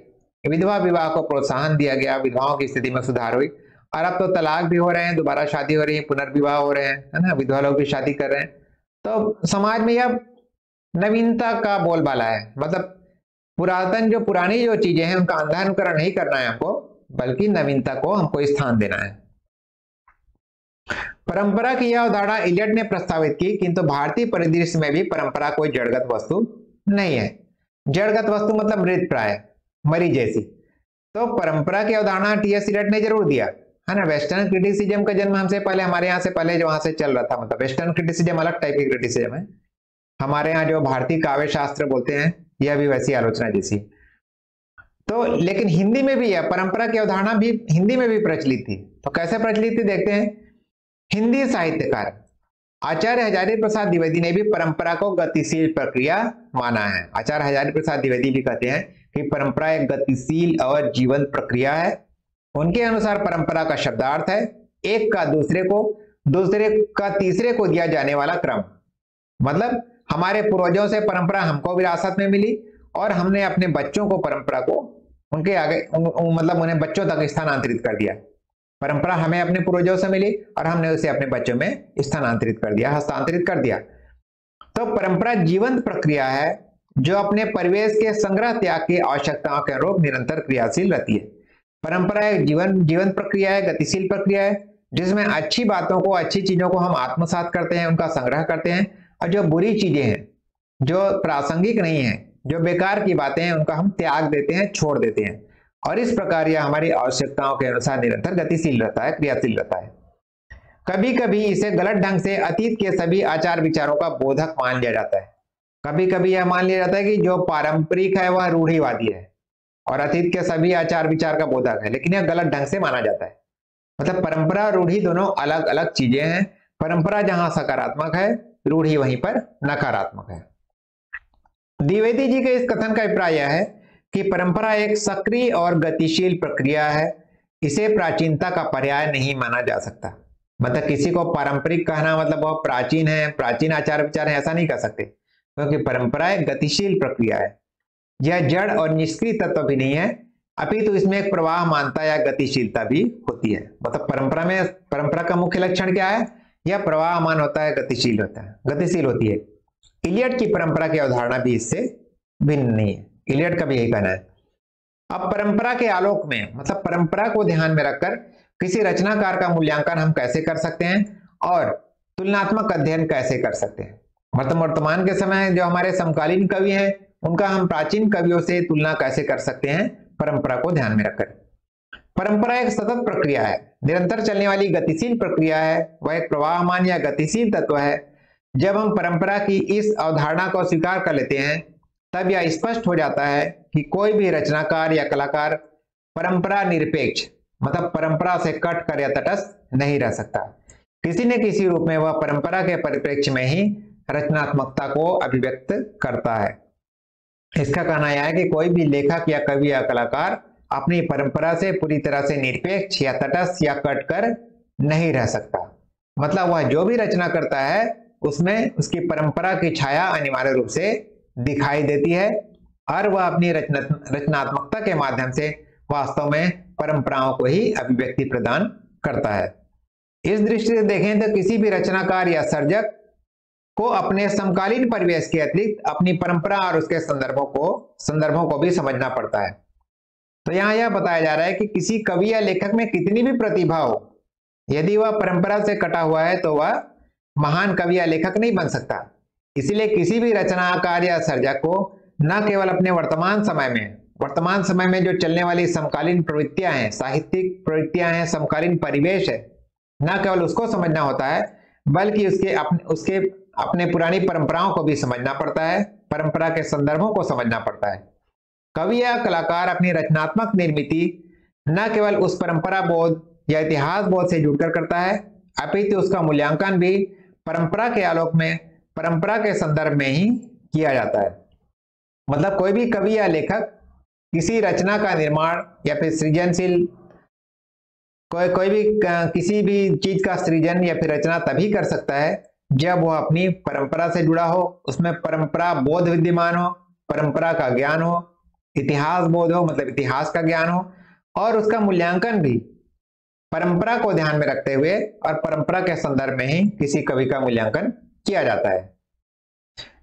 विधवा विवाह को प्रोत्साहन दिया गया, विधवाओं की स्थिति में सुधार हुई। और अब तो तलाक भी हो रहे हैं, दोबारा शादी हो रही है, पुनर्विवाह हो रहे हैं, है ना? विधवा लोग भी शादी कर रहे हैं। तो समाज में यह नवीनता का बोलबाला है। मतलब पुरातन जो पुरानी जो चीज़ें हैं, उनका अंधानुकरण नहीं करना है हमको, बल्कि नवीनता को हमको स्थान देना है। परंपरा की यह अवधारणा इलियट ने प्रस्तावित की, किंतु भारतीय परिदृश्य में भी परंपरा कोई जड़गत वस्तु नहीं है। जड़गत वस्तु मतलब मृत प्राय, मरी जैसी। तो परंपरा की अवधारणा टी एस इलियट ने ज़रूर दिया। है ना? वेस्टर्न क्रिटिसिज्म का जन्म हमसे पहले, हमारे यहाँ से पहले जो वहाँ से चल रहा था मतलब वेस्टर्न क्रिटिसिज्म अलग टाइप की क्रिटिसिज्म है। हमारे यहाँ जो भारतीय काव्य शास्त्र बोलते हैं, यह भी वैसी आलोचना जैसी। तो लेकिन हिंदी में भी है, परंपरा की अवधारणा भी हिंदी में भी प्रचलित थी। तो कैसे प्रचलित थी, देखते हैं। हिंदी साहित्यकार आचार्य हजारी प्रसाद द्विवेदी ने भी परंपरा को गतिशील प्रक्रिया माना है। आचार्य हजारी प्रसाद द्विवेदी भी कहते हैं कि परंपरा एक गतिशील और जीवन प्रक्रिया है। उनके अनुसार परंपरा का शब्दार्थ है, एक का दूसरे को, दूसरे का तीसरे को दिया जाने वाला क्रम। मतलब हमारे पूर्वजों से परंपरा हमको विरासत में मिली और हमने अपने बच्चों को परंपरा को उनके आगे उन, मतलब उन्हें बच्चों तक स्थानांतरित कर दिया। परंपरा हमें अपने पूर्वजों से मिली और हमने उसे अपने बच्चों में स्थानांतरित कर दिया हस्तांतरित कर दिया। तो परंपरा जीवंत प्रक्रिया है जो अपने परिवेश के संग्रह त्याग की आवश्यकताओं के अनुरूप निरंतर क्रियाशील रहती है। परंपरा एक जीवन जीवन प्रक्रिया है गतिशील प्रक्रिया है जिसमें अच्छी बातों को अच्छी चीज़ों को हम आत्मसात करते हैं उनका संग्रह करते हैं और जो बुरी चीज़ें हैं, जो प्रासंगिक नहीं है, जो बेकार की बातें हैं, उनका हम त्याग देते हैं, छोड़ देते हैं। और इस प्रकार यह हमारी आवश्यकताओं के अनुसार निरंतर गतिशील रहता है, क्रियाशील रहता है। कभी कभी इसे गलत ढंग से अतीत के सभी आचार विचारों का बोधक मान लिया जाता है। कभी कभी यह मान लिया जाता है कि जो पारंपरिक है, वह रूढ़ीवादी है और अतीत के सभी आचार विचार का बोधक है, लेकिन यह गलत ढंग से माना जाता है। मतलब परंपरा रूढ़ी दोनों अलग अलग चीज़ें हैं। परंपरा जहाँ सकारात्मक है रूढ़ी वहीं पर नकारात्मक है। द्विवेदी जी के इस कथन का अभिप्राय यह है कि परंपरा एक सक्रिय और गतिशील प्रक्रिया है, इसे प्राचीनता का पर्याय नहीं माना जा सकता। मतलब किसी को पारंपरिक कहना मतलब वह प्राचीन है, प्राचीन आचार विचार है, ऐसा नहीं कह सकते, क्योंकि परंपरा एक गतिशील प्रक्रिया है। यह जड़ और निष्क्रिय तत्व भी नहीं है, अभी तो इसमें एक प्रवाह मानता या गतिशीलता भी होती है। मतलब परंपरा में, परंपरा का मुख्य लक्षण क्या है? यह प्रवाह मान होता है, गतिशील होता है। गतिशील होती है। इलियट की परंपरा की अवधारणा भी इससे भिन्न नहीं है। इलियट का भी यही कहना है। अब परंपरा के आलोक में मतलब परंपरा को ध्यान में रखकर किसी रचनाकार का मूल्यांकन हम कैसे कर सकते हैं और तुलनात्मक अध्ययन कैसे कर सकते हैं? मतलब वर्तमान के समय जो हमारे समकालीन कवि हैं, उनका हम प्राचीन कवियों से तुलना कैसे कर सकते हैं? परंपरा को ध्यान में रखकर। परंपरा एक सतत प्रक्रिया है। निरंतर चलने वाली गतिशील प्रक्रिया है। वह एक प्रवाहमान या गतिशील तत्व है। जब हम परंपरा की इस अवधारणा को स्वीकार कर लेते हैं, तब यह स्पष्ट हो जाता है कि कोई भी रचनाकार या कलाकार परंपरा निरपेक्ष मतलब परंपरा से कट कर या तटस्थ नहीं रह सकता। किसी न किसी रूप में वह परंपरा के परिप्रेक्ष्य में ही रचनात्मकता को अभिव्यक्त करता है। इसका कहना यह है कि कोई भी लेखक या कवि या कलाकार अपनी परंपरा से पूरी तरह से निरपेक्ष या तटस्थ या कटकर नहीं रह सकता। मतलब वह जो भी रचना करता है, उसमें उसकी परंपरा की छाया अनिवार्य रूप से दिखाई देती है और वह अपनी रचना, रचनात्मकता के माध्यम से वास्तव में परंपराओं को ही अभिव्यक्ति प्रदान करता है। इस दृष्टि से देखें तो किसी भी रचनाकार या सर्जक को अपने समकालीन परिवेश के अतिरिक्त अपनी परंपरा और उसके संदर्भों को संदर्भों को भी समझना पड़ता है। तो यहाँ यह बताया जा रहा है कि किसी कवि या लेखक में कितनी भी प्रतिभा हो, यदि वह परंपरा से कटा हुआ है तो वह महान कवि या लेखक नहीं बन सकता। इसीलिए किसी भी रचनाकार या सर्जक को न केवल अपने वर्तमान समय में, वर्तमान समय में जो चलने वाली समकालीन प्रवृत्तियाँ हैं, साहित्यिक प्रवृत्तियाँ हैं, समकालीन परिवेश है, न केवल उसको समझना होता है, बल्कि उसके अपने उसके अपने पुरानी परंपराओं को भी समझना पड़ता है, परंपरा के संदर्भों को समझना पड़ता है। कवि या कलाकार अपनी रचनात्मक निर्मिति न केवल उस परंपरा बोध या इतिहास बोध से जुड़कर करता है, अपितु उसका मूल्यांकन भी परंपरा के आलोक में, परंपरा के संदर्भ में ही किया जाता है। मतलब कोई भी कवि या लेखक किसी रचना का निर्माण या फिर सृजनशील, कोई कोई भी किसी भी चीज़ का सृजन या फिर रचना तभी कर सकता है जब वह अपनी परंपरा से जुड़ा हो, उसमें परंपरा बोध विद्यमान हो, परंपरा का ज्ञान हो इतिहास बोध हो मतलब इतिहास का ज्ञान हो, और उसका मूल्यांकन भी परंपरा को ध्यान में रखते हुए और परंपरा के संदर्भ में ही किसी कवि का मूल्यांकन किया जाता है।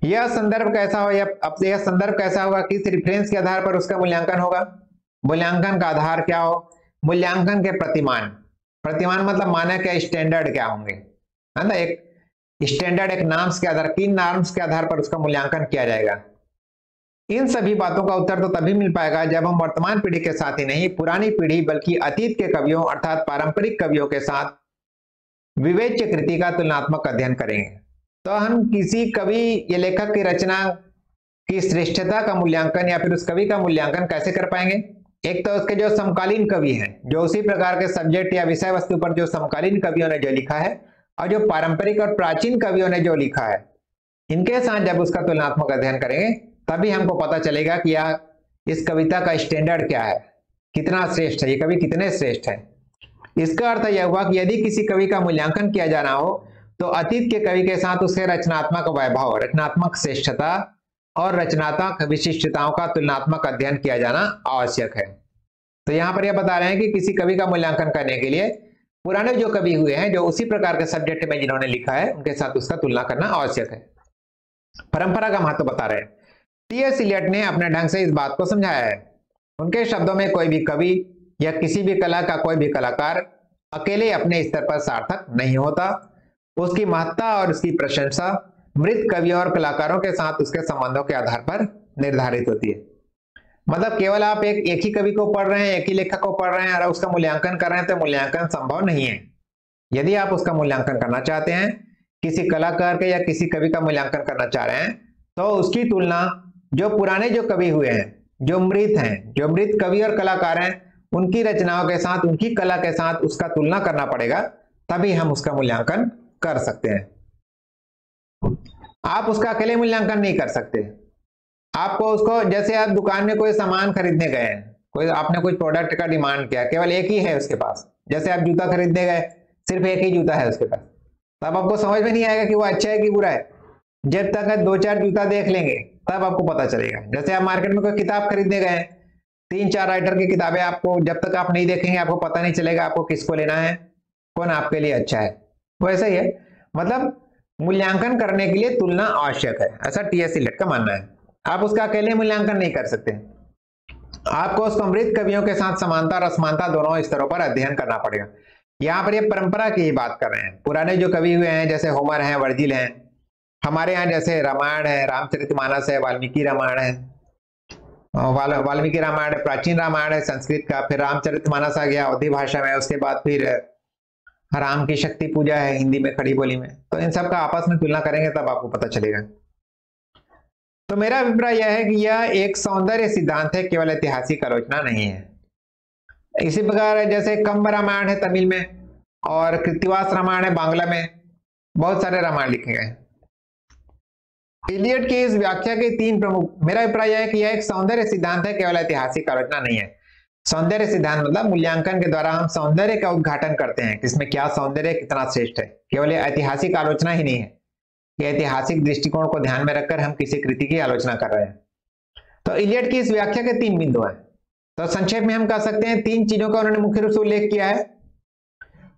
यह संदर्भ कैसा हो, या यह संदर्भ कैसा होगा, किस रिफरेंस के आधार पर उसका मूल्यांकन होगा? मूल्यांकन का आधार क्या हो? मूल्यांकन के प्रतिमान। प्रतिमान मतलब मानक के स्टैंडर्ड क्या होंगे? है ना, एक स्टैंडर्ड एक नाम्स के आधार किन नार्म्स के आधार पर उसका मूल्यांकन किया जाएगा। इन सभी बातों का उत्तर तो तभी मिल पाएगा जब हम वर्तमान पीढ़ी के साथ ही नहीं, पुरानी पीढ़ी, बल्कि अतीत के कवियों अर्थात पारंपरिक कवियों के साथ विवेच्य कृति का तुलनात्मक अध्ययन करेंगे। तो हम किसी कवि या लेखक की रचना की श्रेष्ठता का मूल्यांकन या फिर उस कवि का मूल्यांकन कैसे कर पाएँगे? एक तो उसके जो समकालीन कवि हैं, जो उसी प्रकार के सब्जेक्ट या विषय वस्तु पर जो समकालीन कवियों ने जो लिखा है और जो पारंपरिक और प्राचीन कवियों ने जो लिखा है, इनके साथ जब उसका तुलनात्मक अध्ययन करेंगे तभी हमको पता चलेगा कि यह इस कविता का स्टैंडर्ड क्या है? कितना श्रेष्ठ है? ये कवि कितने श्रेष्ठ है? इसका अर्थ यह हुआ कि यदि किसी कवि का मूल्यांकन किया जाना हो तो अतीत के कवि के साथ उसके रचनात्मक वैभव, रचनात्मक श्रेष्ठता और रचनात्मक विशिष्टताओं का तुलनात्मक अध्ययन किया जाना आवश्यक है। तो यहाँ पर यह बता रहे हैं कि किसी कवि का मूल्यांकन करने के लिए पुराने जो कवि हुए हैं, जो उसी प्रकार के सब्जेक्ट में जिन्होंने लिखा है, उनके साथ उसका तुलना करना आवश्यक है। परंपरा का महत्व तो बता रहे हैं। टीएस इलियट ने अपने ढंग से इस बात को समझाया है। उनके शब्दों में कोई भी कवि या किसी भी कला का कोई भी कलाकार अकेले अपने स्तर पर सार्थक नहीं होता। उसकी महत्ता और उसकी प्रशंसा मृत कवियों और कलाकारों के साथ उसके संबंधों के आधार पर निर्धारित होती है। मतलब केवल आप एक एक ही कवि को पढ़ रहे हैं, एक ही लेखक को पढ़ रहे हैं और उसका मूल्यांकन कर रहे हैं तो मूल्यांकन संभव नहीं है। यदि आप उसका मूल्यांकन करना चाहते हैं, किसी कलाकार के या किसी कवि का मूल्यांकन करना चाह रहे हैं तो उसकी तुलना जो पुराने जो कवि हुए हैं, जो मृत हैं, जो मृत कवि और कलाकार हैं, उनकी रचनाओं के साथ, उनकी कला के साथ उसका तुलना करना पड़ेगा, तभी हम उसका मूल्यांकन कर सकते हैं। आप उसका अकेले मूल्यांकन नहीं कर सकते। आपको उसको, जैसे आप दुकान में कोई सामान खरीदने गए हैं, कोई, आपने कोई प्रोडक्ट का डिमांड किया, केवल एक ही है उसके पास। जैसे आप जूता खरीदने गए, सिर्फ़ एक ही जूता है उसके पास। तब आपको समझ में नहीं आएगा कि वो अच्छा है कि बुरा है। जब तक दो चार जूता देख लेंगे, तब आपको पता चलेगा। जैसे आप मार्केट में कोई किताब खरीदने गए, तीन चार राइटर की किताबें आपको जब तक आप नहीं देखेंगे, आपको पता नहीं चलेगा आपको किसको लेना है, कौन आपके लिए अच्छा है। वो ऐसा ही है। मतलब मूल्यांकन करने के लिए तुलना आवश्यक है। ऐसा टीएस लेट का मानना है। आप उसका अकेले मूल्यांकन नहीं कर सकते। आपको उस अमृत कवियों के साथ समानता और असमानता दोनों स्तरों पर अध्ययन करना पड़ेगा। यहाँ पर ये परंपरा की ही बात कर रहे हैं। पुराने जो कवि हुए हैं, जैसे होमर हैं, वर्जिल हैं हमारे यहाँ जैसे रामायण है रामचरितमानस है वाल्मीकि रामायण है। वाल, वाल्मीकि रामायण है प्राचीन रामायण है संस्कृत का फिर रामचरितमानस आ गया अवधि भाषा में उसके बाद फिर राम की शक्ति पूजा है हिंदी में खड़ी बोली में। तो इन सब का आपस में तुलना करेंगे तब आपको पता चलेगा। तो मेरा अभिप्राय यह है कि यह एक सौंदर्य सिद्धांत है केवल ऐतिहासिक आलोचना नहीं है। इसी प्रकार जैसे कम्ब रामायण है तमिल में और कृतिवास रामायण है बांग्ला में बहुत सारे रामायण लिखे गए इलियट की इस व्याख्या के तीन प्रमुख, मेरा अभिप्राय यह है कि यह एक सौंदर्य सिद्धांत है, केवल ऐतिहासिक आलोचना नहीं है। सौंदर्य सिद्धांत मतलब मूल्यांकन के द्वारा हम सौंदर्य का उद्घाटन करते हैं किसमें क्या सौंदर्य कितना श्रेष्ठ है। केवल यह ऐतिहासिक आलोचना ही नहीं है। ये ऐतिहासिक दृष्टिकोण को ध्यान में रखकर हम किसी कृति की आलोचना कर रहे हैं। तो इलियट की इस व्याख्या के तीन बिंदु हैं। तो संक्षेप में हम कह सकते हैं, तीन चीज़ों का उन्होंने मुख्य रूप से उल्लेख किया है।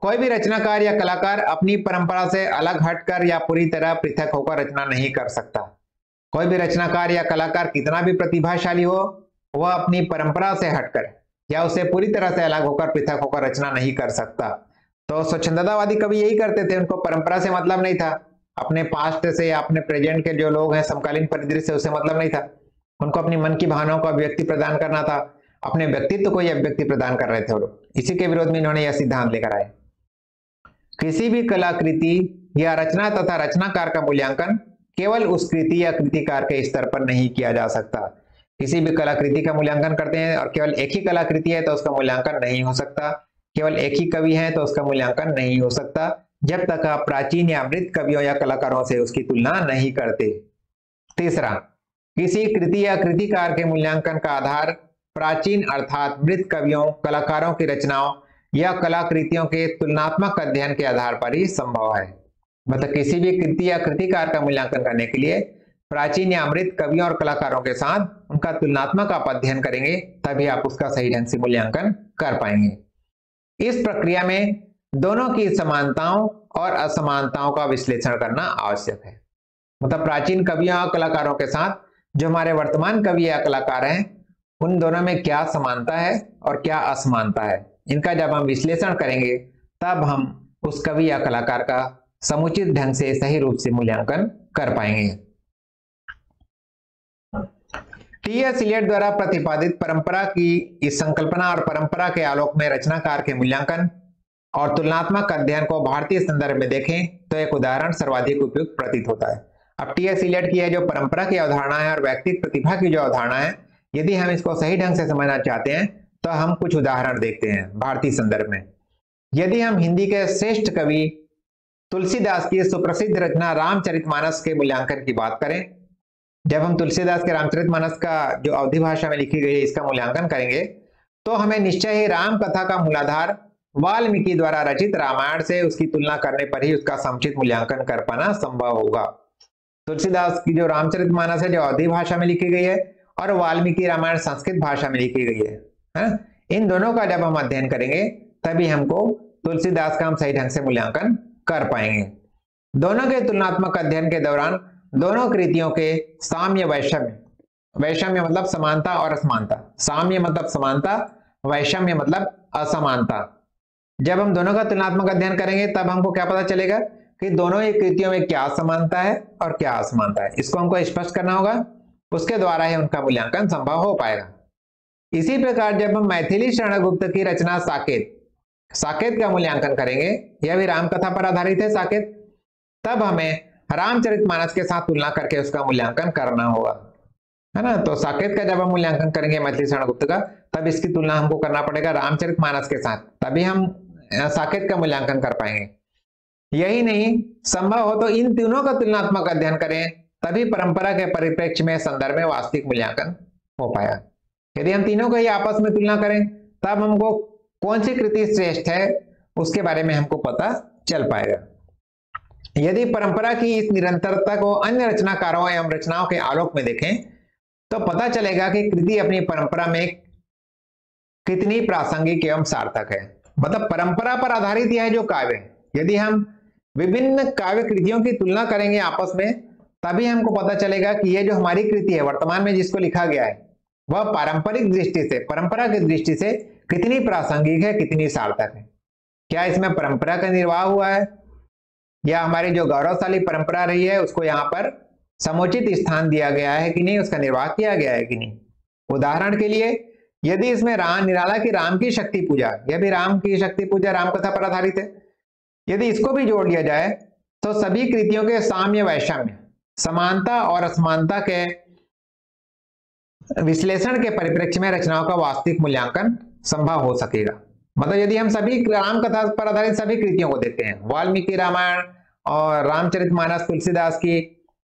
कोई भी रचनाकार या कलाकार अपनी परंपरा से अलग हटकर या पूरी तरह पृथक होकर रचना नहीं कर सकता। कोई भी रचनाकार या कलाकार कितना भी प्रतिभाशाली हो, वह अपनी परंपरा से हटकर या उसे पूरी तरह से अलग होकर पृथक होकर रचना नहीं कर सकता। तो स्वच्छंदतावादी कवि यही करते थे, उनको परंपरा से मतलब नहीं था। अपने पास्ट से या अपने प्रेजेंट के जो लोग हैं, समकालीन परिदृश्य उसे मतलब नहीं था। उनको अपनी मन की भावनाओं का व्यक्ति प्रदान करना था। अपने व्यक्तित्व को यह व्यक्ति प्रदान कर रहे थे वो इसी के विरोध में इन्होंने यह सिद्धांत लेकर आए। किसी भी कलाकृति या रचना तथा रचनाकार का मूल्यांकन केवल उस कृति या कृतिकार के स्तर पर नहीं किया जा सकता। किसी भी कलाकृति का मूल्यांकन करते हैं और केवल एक ही कलाकृति है तो उसका मूल्यांकन नहीं हो सकता। केवल एक ही कवि है तो उसका मूल्यांकन नहीं हो सकता। जब तक आप प्राचीन या मृत कवियों या कलाकारों से उसकी तुलना नहीं करते। तीसरा, किसी कृति या कृतिकार के मूल्यांकन का आधार प्राचीन अर्थात मृत कवियों, कलाकारों की रचनाओं या कलाकृतियों के तुलनात्मक अध्ययन के आधार पर ही संभव है। मतलब किसी भी कृति या कृतिकार का मूल्यांकन करने के लिए प्राचीन या अमृत कवियों और कलाकारों के साथ उनका तुलनात्मक आप अध्ययन करेंगे, तभी आप उसका सही ढंग से मूल्यांकन कर पाएँगे। इस प्रक्रिया में दोनों की समानताओं और असमानताओं का विश्लेषण करना आवश्यक है। मतलब प्राचीन कवियों और कलाकारों के साथ जो हमारे वर्तमान कवि या कलाकार हैं, उन दोनों में क्या समानता है और क्या असमानता है? इनका जब हम विश्लेषण करेंगे, तब हम उस कवि या कलाकार का समुचित ढंग से, सही रूप से मूल्यांकन कर पाएँगे। टी एस इलियट द्वारा प्रतिपादित परंपरा की, इस संकल्पना और परंपरा के आलोक में रचनाकार के मूल्यांकन और तुलनात्मक अध्ययन को भारतीय संदर्भ में देखें तो एक उदाहरण सर्वाधिक उपयुक्त प्रतीत होता है। अब टी एस इलियट की है जो परंपरा की अवधारणा है और व्यक्तिगत प्रतिभा की जो अवधारणा है यदि हम इसको सही ढंग से समझना चाहते हैं तो हम कुछ उदाहरण देखते हैं भारतीय संदर्भ में। यदि हम हिंदी के श्रेष्ठ कवि तुलसीदास की सुप्रसिद्ध रचना रामचरितमानस के मूल्यांकन की बात करें जब हम तुलसीदास के रामचरितमानस का जो अवधि भाषा में लिखी गई है इसका मूल्यांकन करेंगे तो हमें निश्चय ही राम कथा का मूलाधार वाल्मीकि द्वारा रचित रामायण से उसकी तुलना करने पर ही उसका समुचित मूल्यांकन कर पाना संभव होगा। तुलसीदास की जो रामचरितमानस है जो अवधि भाषा में लिखी गई है और वाल्मीकि रामायण संस्कृत भाषा में लिखी गई है, है? इन दोनों का जब हम अध्ययन करेंगे, तभी हमको तुलसीदास का हम सही ढंग से मूल्यांकन कर पाएँगे। दोनों के तुलनात्मक अध्ययन के दौरान दोनों कृतियों के साम्य वैषम्य। वैषम्य मतलब समानता और असमानता। साम्य मतलब समानता, वैषम्य मतलब असमानता। जब हम दोनों का तुलनात्मक अध्ययन करेंगे, तब हमको क्या पता चलेगा कि दोनों ही कृतियों में क्या समानता है और क्या असमानता है। इसको हमको स्पष्ट करना होगा। उसके द्वारा ही उनका मूल्यांकन संभव हो पाएगा। इसी प्रकार जब हम मैथिली शरणगुप्त की रचना साकेत साकेत का मूल्यांकन करेंगे, यह भी रामकथा पर आधारित है साकेत, तब हमें रामचरितमानस के साथ तुलना करके उसका मूल्यांकन करना होगा। है ना? तो साकेत का जब हम मूल्यांकन करेंगे मैथिली शरण गुप्त का, तब इसकी तुलना हमको करना पड़ेगा रामचरित मानस के साथ, तभी हम साकेत का मूल्यांकन कर पाएँगे। यही नहीं, संभव हो तो इन तीनों का तुलनात्मक अध्ययन करें, तभी परंपरा के परिप्रेक्ष्य में संदर्भ में वास्तविक मूल्यांकन हो पाया। यदि हम तीनों को ही आपस में तुलना करें, तब हमको कौन सी कृति श्रेष्ठ है, उसके बारे में हमको पता चल पाएगा। यदि परंपरा की इस निरंतरता को अन्य रचनाकारों एवं रचनाओं के आलोक में देखें तो पता चलेगा कि कृति अपनी परंपरा में कितनी प्रासंगिक एवं सार्थक है। मतलब परंपरा पर आधारित यह जो काव्य यदि हम विभिन्न काव्य कृतियों की तुलना करेंगे आपस में, तभी हमको पता चलेगा कि यह जो हमारी कृति है, वर्तमान में जिसको लिखा गया है वह पारंपरिक दृष्टि से परंपरा की दृष्टि से कितनी प्रासंगिक है, कितनी सार्थक है। क्या इसमें परंपरा का निर्वाह हुआ है? या हमारी जो गौरवशाली परंपरा रही है, उसको यहाँ पर समुचित स्थान दिया गया है कि नहीं, उसका निर्वाह किया गया है कि नहीं? उदाहरण के लिए, यदि इसमें राम, निराला की राम की शक्ति पूजा, यह भी राम की शक्ति पूजा, राम कथा पर आधारित है। यदि इसको भी जोड़ लिया जाए तो सभी कृतियों के साम्य वैषम्य, समानता और असमानता के विश्लेषण के परिप्रेक्ष्य में रचनाओं का वास्तविक मूल्यांकन संभव हो सकेगा। मतलब यदि हम सभी राम कथा पर आधारित सभी कृतियों को देखते हैं, वाल्मीकि रामायण और रामचरित मानस तुलसीदास की,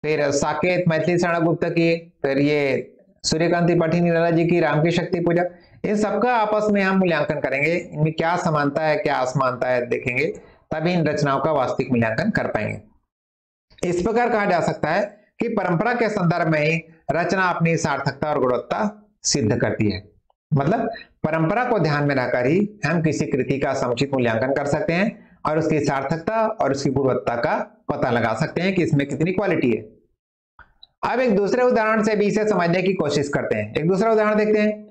फिर साकेत, मैथिली शरण गुप्त की, फिर ये सूर्यकांति पाठी निराला जी की राम की शक्ति पूजा, इन सबका आपस में हम मूल्यांकन करेंगे। इनमें क्या समानता है, क्या असमानता है देखेंगे, तभी इन रचनाओं का वास्तविक मूल्यांकन कर पाएँगे। इस प्रकार कहा जा सकता है कि परंपरा के संदर्भ में ही रचना अपनी सार्थकता और गुणवत्ता सिद्ध करती है। मतलब परंपरा को ध्यान में रखकर ही हम किसी कृति का समुचित मूल्यांकन कर सकते हैं और उसकी सार्थकता और उसकी गुणवत्ता का पता लगा सकते हैं कि इसमें कितनी क्वालिटी है। अब एक दूसरे उदाहरण से भी इसे समझने की कोशिश करते हैं। एक दूसरा उदाहरण देखते हैं।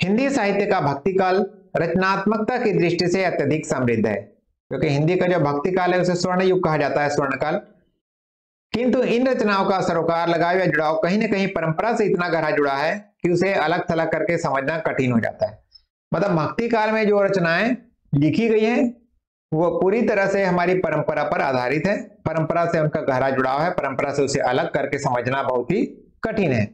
हिंदी साहित्य का भक्ति काल रचनात्मकता की दृष्टि से अत्यधिक समृद्ध है, क्योंकि हिंदी का जो भक्ति काल है उसे स्वर्ण युग कहा जाता है स्वर्ण काल किंतु इन रचनाओं का सरोकार लगाव या जुड़ाव कहीं ना कहीं परंपरा से इतना गहरा जुड़ा है कि उसे अलग थलग करके समझना कठिन हो जाता है। मतलब भक्ति काल में जो रचनाएँ लिखी गई हैं, वो पूरी तरह से हमारी परंपरा पर आधारित है। परंपरा से उनका गहरा जुड़ाव है, परंपरा से उसे अलग करके समझना बहुत ही कठिन है।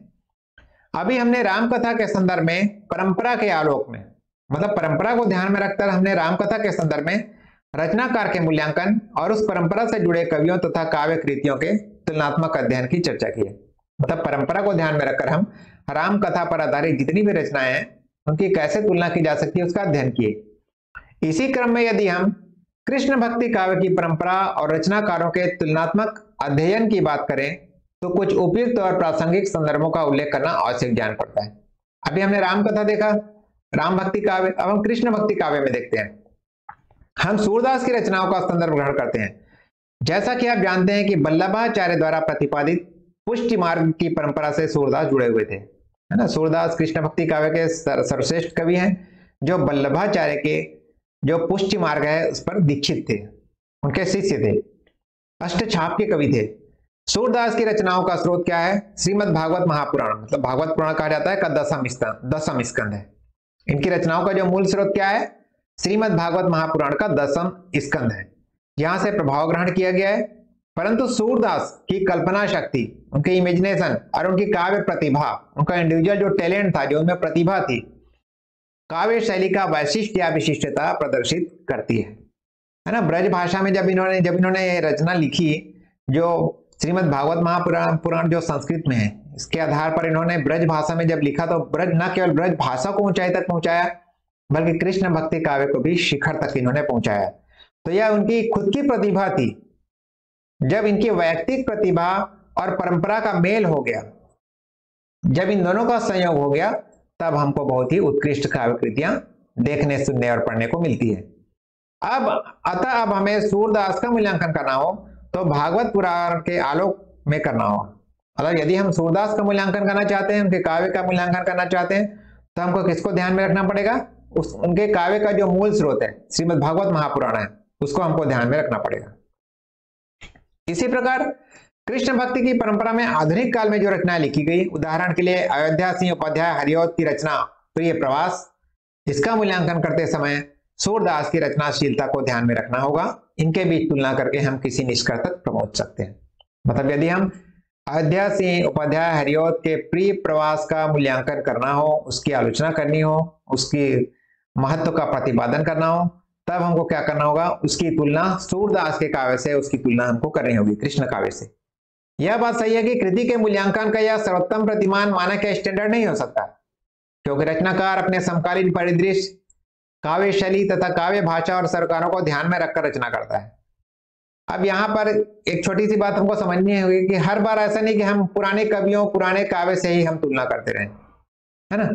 अभी हमने रामकथा के संदर्भ में परंपरा के आलोक में मतलब परंपरा को ध्यान में रखकर हमने रामकथा के संदर्भ में रचनाकार के मूल्यांकन और उस परंपरा से जुड़े कवियों तथा काव्य कृतियों के तुलनात्मक अध्ययन की चर्चा की है। मतलब परंपरा को ध्यान में रखकर हम राम कथा पर आधारित जितनी भी रचनाएँ हैं, उनकी कैसे तुलना की जा सकती है, उसका अध्ययन किए। इसी क्रम में यदि हम कृष्ण भक्ति काव्य की परंपरा और रचनाकारों के तुलनात्मक अध्ययन की बात करें तो कुछ उपयुक्त और प्रासंगिक संदर्भों का उल्लेख करना आवश्यक ज्ञान पड़ता है। अभी हमने राम कथा देखा, राम भक्ति काव्य अब हम कृष्ण भक्ति काव्य में देखते हैं। हम सूरदास की रचनाओं का संदर्भ ग्रहण करते हैं। जैसा कि आप जानते हैं कि बल्लभाचार्य द्वारा प्रतिपादित पुष्टि मार्ग की परंपरा से सूरदास जुड़े हुए थे। है ना? सूरदास कृष्ण भक्ति काव्य के सर्वश्रेष्ठ कवि हैं, जो बल्लभाचार्य के जो पुष्टि मार्ग है, उस पर दीक्षित थे। उनके शिष्य थे। अष्ट छाप के कवि थे। सूरदास की रचनाओं का स्रोत क्या है? श्रीमद भागवत महापुराण। मतलब भागवत पुराण कहा जाता है, का दसम दसम स्कंद है। इनकी रचनाओं का जो मूल स्रोत क्या है? श्रीमद भागवत महापुराण का दसम स्कंद है। यहाँ से प्रभाव ग्रहण किया गया है। परंतु सूरदास की कल्पना शक्ति, उनके इमेजिनेशन और उनकी काव्य प्रतिभा, उनका इंडिविजुअल जो टैलेंट था, जो उनमें प्रतिभा थी, काव्य शैली का वैशिष्ट या विशिष्टता प्रदर्शित करती है। है ना? ब्रज भाषा में जब इन्होंने जब इन्होंने रचना लिखी, जो श्रीमद भागवत महापुराण, पुराण जो संस्कृत में है, इसके आधार पर इन्होंने ब्रज भाषा में जब लिखा तो ब्रज न केवल ब्रज भाषा को ऊंचाई तक पहुँचाया बल्कि कृष्ण भक्ति काव्य को भी शिखर तक इन्होंने पहुँचाया। तो यह उनकी खुद की प्रतिभा थी। जब इनकी वैयक्तिक प्रतिभा और परंपरा का मेल हो गया, जब इन दोनों का संयोग हो गया, तब हमको बहुत ही उत्कृष्ट काव्य कृतियाँ देखने, सुनने और पढ़ने को मिलती है। अब, अतः अब हमें सूरदास का मूल्यांकन करना हो तो भागवत पुराण के आलोक में करना होगा मतलब यदि हम सूरदास का मूल्यांकन करना चाहते हैं, उनके काव्य का मूल्यांकन करना चाहते हैं तो हमको किसको ध्यान में रखना पड़ेगा? उस उनके काव्य का जो मूल स्रोत है, श्रीमद भागवत महापुराण है, उसको हमको ध्यान में रखना पड़ेगा। इसी प्रकार कृष्ण भक्ति की परंपरा में आधुनिक काल में जो रचनाएँ लिखी गई, उदाहरण के लिए अयोध्या सिंह उपाध्याय हरियोत की रचना प्रिय प्रवास इसका मूल्यांकन करते समय सूरदास की रचनाशीलता को ध्यान में रखना होगा। इनके बीच तुलना करके हम किसी निष्कर्ष तक पहुँच सकते हैं। मतलब यदि हम अयोध्या सिंह उपाध्याय हरिओत के प्रिय प्रवास का मूल्यांकन करना हो, उसकी आलोचना करनी हो, उसकी महत्व का प्रतिपादन करना हो, तब हमको क्या करना होगा? उसकी तुलना सूरदास के काव्य से, उसकी तुलना हमको करनी होगी, कृष्ण काव्य से। यह बात सही है कि कृति के मूल्यांकन का यह सर्वोत्तम प्रतिमान मानक या स्टैंडर्ड नहीं हो सकता, क्योंकि रचनाकार अपने समकालीन परिदृश्य, काव्य शैली तथा काव्य भाषा और सरकारों को ध्यान में रखकर रचना करता है। अब यहाँ पर एक छोटी सी बात हमको समझनी होगी कि हर बार ऐसा नहीं कि हम पुराने कवियों, पुराने काव्य से ही हम तुलना करते रहे, है ना?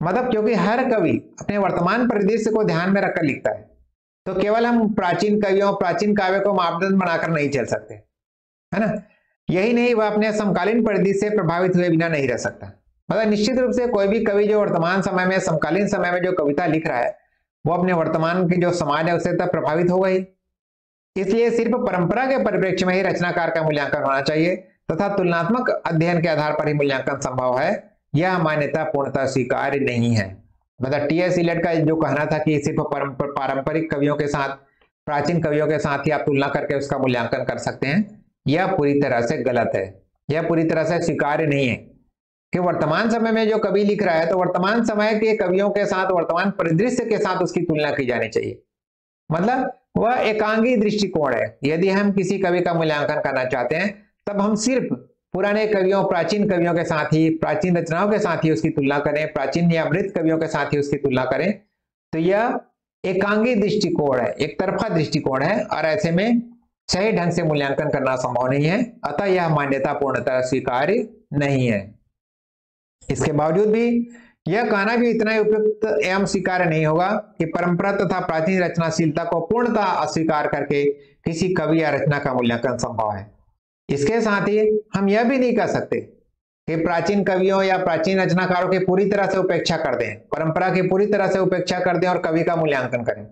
मतलब क्योंकि हर कवि अपने वर्तमान परिदृश्य को ध्यान में रखकर लिखता है। तो केवल हम प्राचीन कवियों, प्राचीन काव्य को मापदंड बनाकर नहीं चल सकते, है ना? यही नहीं, वह अपने समकालीन परिधि से प्रभावित हुए बिना नहीं रह सकता। मतलब निश्चित रूप से कोई भी कवि जो वर्तमान समय में, समकालीन समय में जो कविता लिख रहा है, वो अपने वर्तमान के जो समाज है, उससे तब प्रभावित होगा ही इसलिए सिर्फ़ परंपरा के परिप्रेक्ष्य में ही रचनाकार का मूल्यांकन होना चाहिए, तथा तुलनात्मक अध्ययन के आधार पर ही मूल्यांकन संभव है। यह मान्यता पूर्णतः स्वीकार्य नहीं है। मतलब टी एस इलेट का जो कहना था कि सिर्फ़ पारंपरिक कवियों के साथ, प्राचीन कवियों के साथ ही आप तुलना करके उसका मूल्यांकन कर सकते हैं। यह पूरी तरह से गलत है। यह पूरी तरह से स्वीकार्य नहीं है। कि वर्तमान समय में जो कवि लिख रहा है तो वर्तमान समय के कवियों के साथ, वर्तमान परिदृश्य के साथ उसकी तुलना की जानी चाहिए। मतलब वह एकांगी दृष्टिकोण है। यदि हम किसी कवि का मूल्यांकन करना चाहते हैं, तब हम सिर्फ़ पुराने कवियों, प्राचीन कवियों के साथ ही, प्राचीन रचनाओं के साथ ही उसकी तुलना करें, प्राचीन या मृत कवियों के साथ ही उसकी तुलना करें तो यह एकांगी दृष्टिकोण है, एक तरफा दृष्टिकोण है, और ऐसे में सही ढंग से मूल्यांकन करना संभव नहीं है, अतः यह मान्यता पूर्णतः स्वीकार्य नहीं है। इसके बावजूद भी, यह कहना भी इतना ही उपयुक्त एवं स्वीकार्य नहीं होगा कि परंपरा तथा प्राचीन रचनाशीलता को पूर्णतः अस्वीकार करके किसी कवि या रचना का मूल्यांकन संभव है। इसके साथ ही हम यह भी नहीं कह सकते कि प्राचीन कवियों या प्राचीन रचनाकारों की पूरी तरह से उपेक्षा कर दें, परंपरा की पूरी तरह से उपेक्षा कर दें और कवि का मूल्यांकन करें।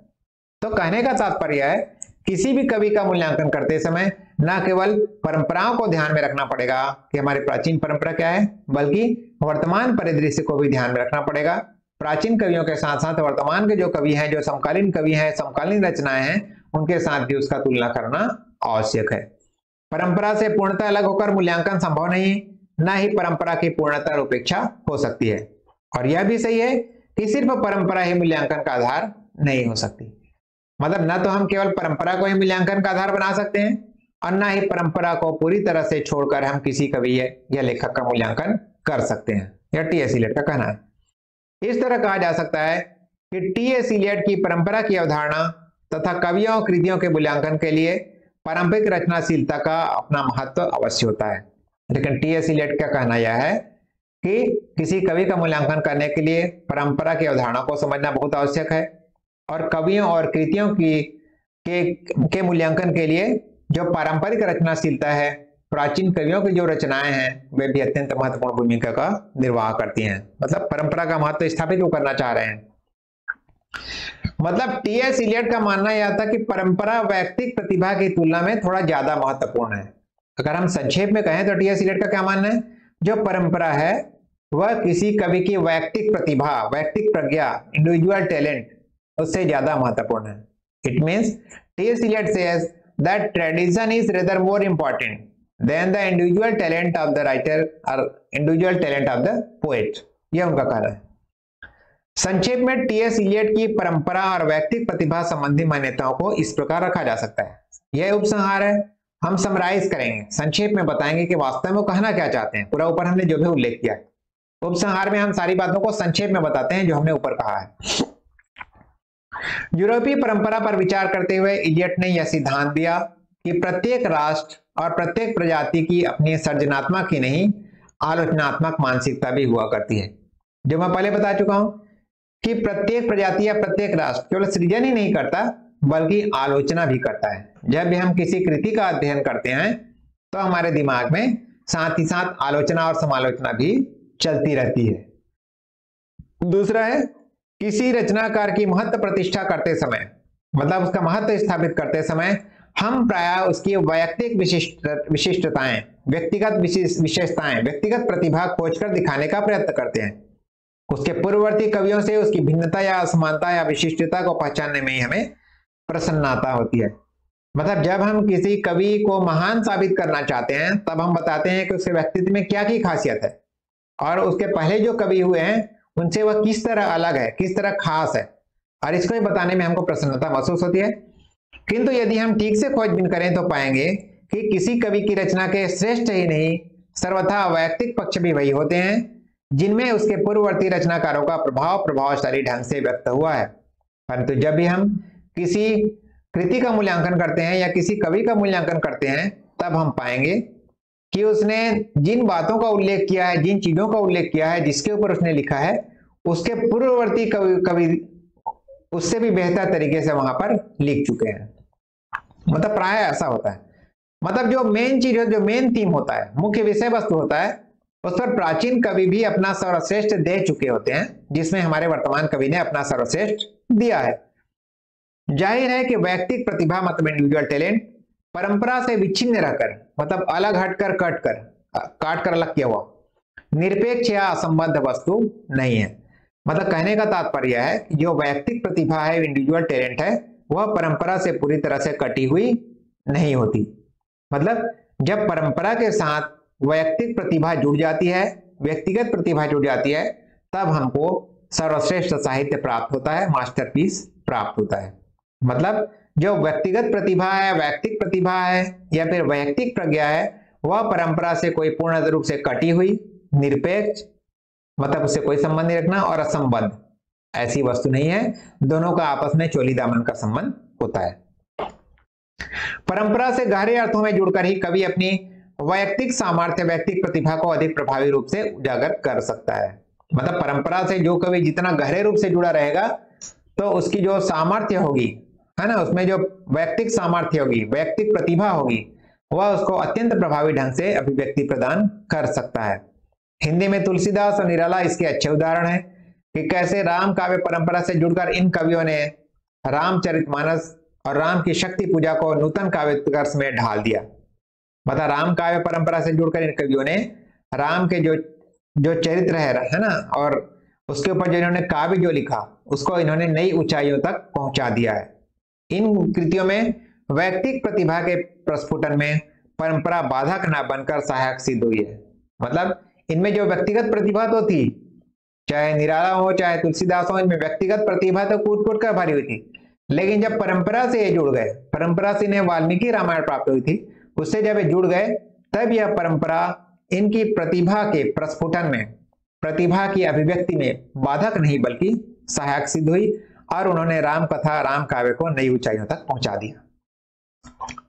तो कहने का तात्पर्य है, किसी भी कवि का मूल्यांकन करते समय न केवल परंपराओं को ध्यान में रखना पड़ेगा कि हमारी प्राचीन परंपरा क्या है, बल्कि वर्तमान परिदृश्य को भी ध्यान में रखना पड़ेगा। प्राचीन कवियों के साथ साथ वर्तमान के जो कवि हैं, जो समकालीन कवि हैं, समकालीन रचनाएँ हैं, उनके साथ भी उसका तुलना करना आवश्यक है। परंपरा से पूर्णता अलग होकर मूल्यांकन संभव नहीं, न ही परंपरा की पूर्णता उपेक्षा हो सकती है। और यह भी सही है कि सिर्फ़ परंपरा ही मूल्यांकन का आधार नहीं हो सकती। मतलब न तो हम केवल परंपरा को ही मूल्यांकन का आधार बना सकते हैं, और न ही परंपरा को पूरी तरह से छोड़कर हम किसी कवि या लेखक का मूल्यांकन कर सकते हैं। यह टी एस इलियट का कहना है। इस तरह कहा जा सकता है कि टी एस इलियट की परंपरा की अवधारणा तथा कवियों और कृतियों के मूल्यांकन के लिए पारंपरिक रचनाशीलता का अपना महत्व अवश्य होता है। लेकिन टी एस इलियट का कहना यह है कि किसी कवि का मूल्यांकन करने के लिए परंपरा की अवधारणा को समझना बहुत आवश्यक है और कवियों और कृतियों की के, के मूल्यांकन के लिए जो पारंपरिक रचनाशीलता है प्राचीन कवियों की जो रचनाएँ हैं वे भी अत्यंत महत्वपूर्ण भूमिका का निर्वाह करती हैं। मतलब परंपरा का महत्व स्थापित वो करना चाह रहे हैं। मतलब टी एस इलियट का मानना यह था कि परंपरा वैयक्तिक प्रतिभा की तुलना में थोड़ा ज़्यादा महत्वपूर्ण है। अगर हम संक्षेप में कहें तो टी एस इलियट का क्या मानना है? जो परंपरा है, वह किसी कवि की वैयक्तिक प्रतिभा, वैयक्तिक प्रज्ञा इंडिविजुअल टैलेंट उससे ज़्यादा महत्वपूर्ण है। It means T S Eliot says that tradition is rather more important than the individual talent of the writer or individual talent of the poet यह उनका कहना है। संक्षेप में टीएस इलियट की परंपरा और व्यक्तिक प्रतिभा संबंधी मान्यताओं को इस प्रकार रखा जा सकता है। यह उपसंहार है। हम समराइज करेंगे। संक्षेप में बताएँगे कि वास्तव में वो कहना क्या चाहते हैं। पूरा ऊपर हमने जो भी उल्लेख किया है। उपसंहार में हम सारी बातों को संक्षेप में बताते हैं, जो हमने ऊपर कहा है। यूरोपीय परंपरा पर विचार करते हुए इलियट ने यह सिद्धांत दिया कि प्रत्येक राष्ट्र और प्रत्येक प्रजाति की अपनी सर्जनात्मक ही नहीं, आलोचनात्मक मानसिकता भी हुआ करती है। जो मैं पहले बता चुका हूँ कि प्रत्येक प्रजाति या प्रत्येक राष्ट्र केवल सृजन ही नहीं करता, बल्कि आलोचना भी करता है। जब भी हम किसी कृति का अध्ययन करते हैं तो हमारे दिमाग में साथ ही साथ आलोचना और समालोचना भी चलती रहती है। दूसरा है, किसी रचनाकार की महत्व प्रतिष्ठा करते समय मतलब उसका महत्व स्थापित करते समय, हम प्राय उसकी वैयक्तिक विशिष्ट, विशिष्टताएँ, व्यक्तिगत विशेषताएँ, व्यक्तिगत प्रतिभा खोजकर दिखाने का प्रयत्न करते हैं। उसके पूर्ववर्ती कवियों से उसकी भिन्नता या असमानता या विशिष्टता को पहचानने में ही हमें प्रसन्नता होती है। मतलब जब हम किसी कवि को महान साबित करना चाहते हैं, तब हम बताते हैं कि उसके व्यक्तित्व में क्या की खासियत है। और उसके पहले जो कवि हुए हैं, उनसे वह किस तरह अलग है, किस तरह खास है, और इसको ही बताने में हमको प्रसन्नता महसूस होती है। किंतु यदि हम ठीक से खोजबीन करें तो पाएँगे कि किसी कवि की रचना के श्रेष्ठ ही नहीं, सर्वथा वैयक्तिक पक्ष भी वही होते हैं। जिनमें उसके पूर्ववर्ती रचनाकारों का प्रभाव प्रभावशाली ढंग से व्यक्त हुआ है। परंतु जब भी हम किसी कृति का मूल्यांकन करते हैं या किसी कवि का मूल्यांकन करते हैं, तब हम पाएँगे कि उसने जिन बातों का उल्लेख किया है, जिन चीज़ों का उल्लेख किया है, जिसके ऊपर उसने लिखा है, उसके पूर्ववर्ती कवि कवि उससे भी बेहतर तरीके से वहाँ पर लिख चुके हैं। मतलब प्राय ऐसा होता है। मतलब जो मेन चीज़ जो मेन थीम होता है, मुख्य विषय वस्तु होता है उस पर प्राचीन कवि भी अपना सर्वश्रेष्ठ दे चुके होते हैं, जिसमें हमारे वर्तमान कवि ने अपना सर्वश्रेष्ठ दिया है। ज़ाहिर है कि वैयक्तिक प्रतिभा मतलब इंडिविजुअल टैलेंट परंपरा से विच्छिन्न रहकर मतलब अलग हटकर कट कर काट कर अलग किया हुआ, निरपेक्ष या असंबद्ध वस्तु नहीं है। मतलब कहने का तात्पर्य है जो व्यक्तिक प्रतिभा है इंडिविजुअल टैलेंट है, वह परंपरा से पूरी तरह से कटी हुई नहीं होती। मतलब जब परंपरा के साथ वैयक्तिक प्रतिभा जुड़ जाती है, व्यक्तिगत प्रतिभा जुड़ जाती है, तब हमको सर्वश्रेष्ठ साहित्य प्राप्त होता है, मास्टरपीस प्राप्त होता है। मतलब जो व्यक्तिगत प्रतिभा है, वैयक्तिक प्रतिभा है, या फिर वैयक्तिक प्रज्ञा है, वह परंपरा से कोई पूर्ण रूप से कटी हुई, निरपेक्ष मतलब उससे कोई संबंध नहीं रखना और असंबद्ध। ऐसी वस्तु नहीं है, दोनों का आपस में चोली दामन का संबंध होता है। परंपरा से गहरे अर्थों में जुड़कर ही कवि अपनी वैयक्तिक सामर्थ्य, वैयक्तिक प्रतिभा को अधिक प्रभावी रूप से उजागर कर सकता है। मतलब परंपरा से जो कवि जितना गहरे रूप से जुड़ा रहेगा तो उसकी जो सामर्थ्य होगी, है ना, उसमें जो वैयक्तिक सामर्थ्य होगी, वैयक्तिक प्रतिभा होगी, वह उसको अत्यंत प्रभावी ढंग से अभिव्यक्ति प्रदान कर सकता है। हिंदी में तुलसीदास और निराला इसके अच्छे उदाहरण है कि कैसे राम काव्य परंपरा से जुड़कर इन कवियों ने रामचरितमानस और राम की शक्ति पूजा को नूतन काव्य में ढाल दिया। मतलब राम काव्य परंपरा से जुड़कर इन कवियों ने राम के जो जो चरित्र है है ना? और उसके ऊपर जो इन्होंने काव्य जो लिखा, उसको इन्होंने नई ऊंचाइयों तक पहुँचा दिया है। इन कृतियों में वैयक्तिक प्रतिभा के प्रस्फुटन में परंपरा बाधक न बनकर सहायक सिद्ध हुई है। मतलब इनमें जो व्यक्तिगत प्रतिभा तो थी, चाहे निराला हो, चाहे तुलसीदास हो, इनमें व्यक्तिगत प्रतिभा तो कूट कूट कर भरी हुई थी। लेकिन जब परंपरा से ये जुड़ गए, परंपरा से इन्हें वाल्मीकि रामायण प्राप्त हुई थी उससे जब ये जुड़ गए, तब यह परंपरा इनकी प्रतिभा के प्रस्फुटन में, प्रतिभा की अभिव्यक्ति में बाधक नहीं, बल्कि सहायक सिद्ध हुई और उन्होंने राम कथा, राम काव्य को नई ऊंचाइयों तक पहुँचा दिया।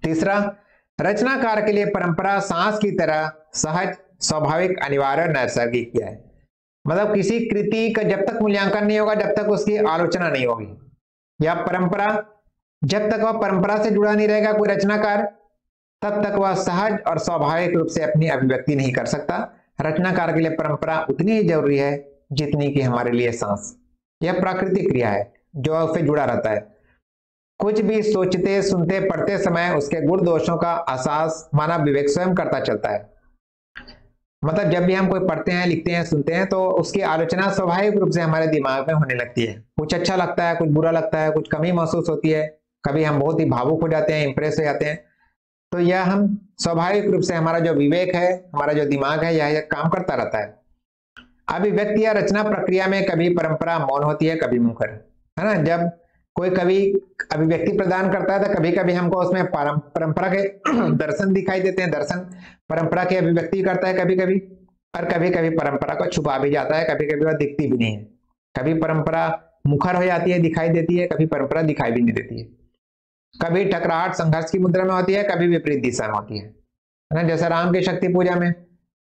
तीसरा, रचनाकार के लिए परंपरा सांस की तरह सहज, स्वाभाविक, अनिवार्य, नैसर्गिक है मतलब किसी कृति का जब तक मूल्यांकन नहीं होगा, जब तक उसकी आलोचना नहीं होगी। या परंपरा जब तक वह परंपरा से जुड़ा नहीं रहेगा, कोई रचनाकार तब तक वह सहज और स्वाभाविक रूप से अपनी अभिव्यक्ति नहीं कर सकता। रचनाकार के लिए परंपरा उतनी ही ज़रूरी है जितनी कि हमारे लिए सांस। यह प्राकृतिक क्रिया है, जो उससे जुड़ा रहता है। कुछ भी सोचते, सुनते, पढ़ते समय उसके गुण दोषों का एहसास मानव विवेक स्वयं करता चलता है। मतलब जब भी हम कोई पढ़ते हैं, लिखते हैं, सुनते हैं तो उसकी आलोचना स्वाभाविक रूप से हमारे दिमाग में होने लगती है। कुछ अच्छा लगता है, कुछ बुरा लगता है, कुछ कमी महसूस होती है। कभी हम बहुत ही भावुक हो जाते हैं इंप्रेस हो जाते हैं। तो यह हम स्वाभाविक रूप से हमारा जो विवेक है, हमारा जो दिमाग है, यह काम करता रहता है। अभिव्यक्ति या रचना प्रक्रिया में कभी परंपरा मौन होती है, कभी मुखर, है ना? जब कोई कवि अभिव्यक्ति प्रदान करता है तो कभी कभी हमको उसमें परंपरा के दर्शन दिखाई देते हैं, दर्शन परंपरा की अभिव्यक्ति करता है कभी कभी और कभी कभी परंपरा को छुपा भी जाता है कभी कभी वह दिखती भी नहीं है। कभी परंपरा मुखर हो जाती है, दिखाई देती है, कभी परंपरा दिखाई भी नहीं देती है। कभी टकराहट संघर्ष की मुद्रा में होती है, कभी विपरीत दिशा में होती है। ना, जैसे राम की शक्ति पूजा में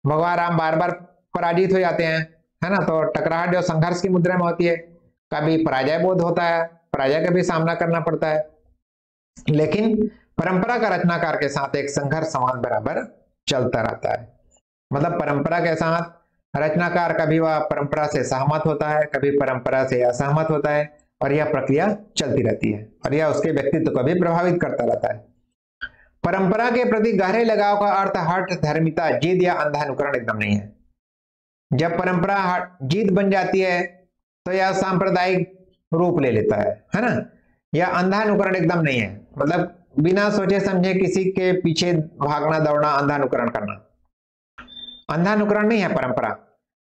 भगवान राम बार बार पराजित हो जाते हैं, है ना तो टकराहट जो संघर्ष की मुद्रा में होती है, कभी पराजय बोध होता है, पराजय का भी सामना करना पड़ता है। लेकिन परंपरा का रचनाकार के साथ एक संघर्ष समान बराबर चलता रहता है। मतलब परंपरा के साथ रचनाकार कभी वह परंपरा से सहमत होता है, कभी परंपरा से असहमत होता है और यह प्रक्रिया चलती रहती है और यह उसके व्यक्तित्व को भी प्रभावित करता रहता है। परंपरा के प्रति गहरे लगाव का अर्थ हट धर्मिता जीत या अंधानुकरण एकदम नहीं है। जब परंपरा जीत बन जाती है तो यह सांप्रदायिक रूप ले लेता है है ना? यह अंधानुकरण एकदम नहीं है। मतलब बिना सोचे समझे किसी के पीछे भागना, दौड़ना, अंधानुकरण करना। अंधानुकरण नहीं है परंपरा।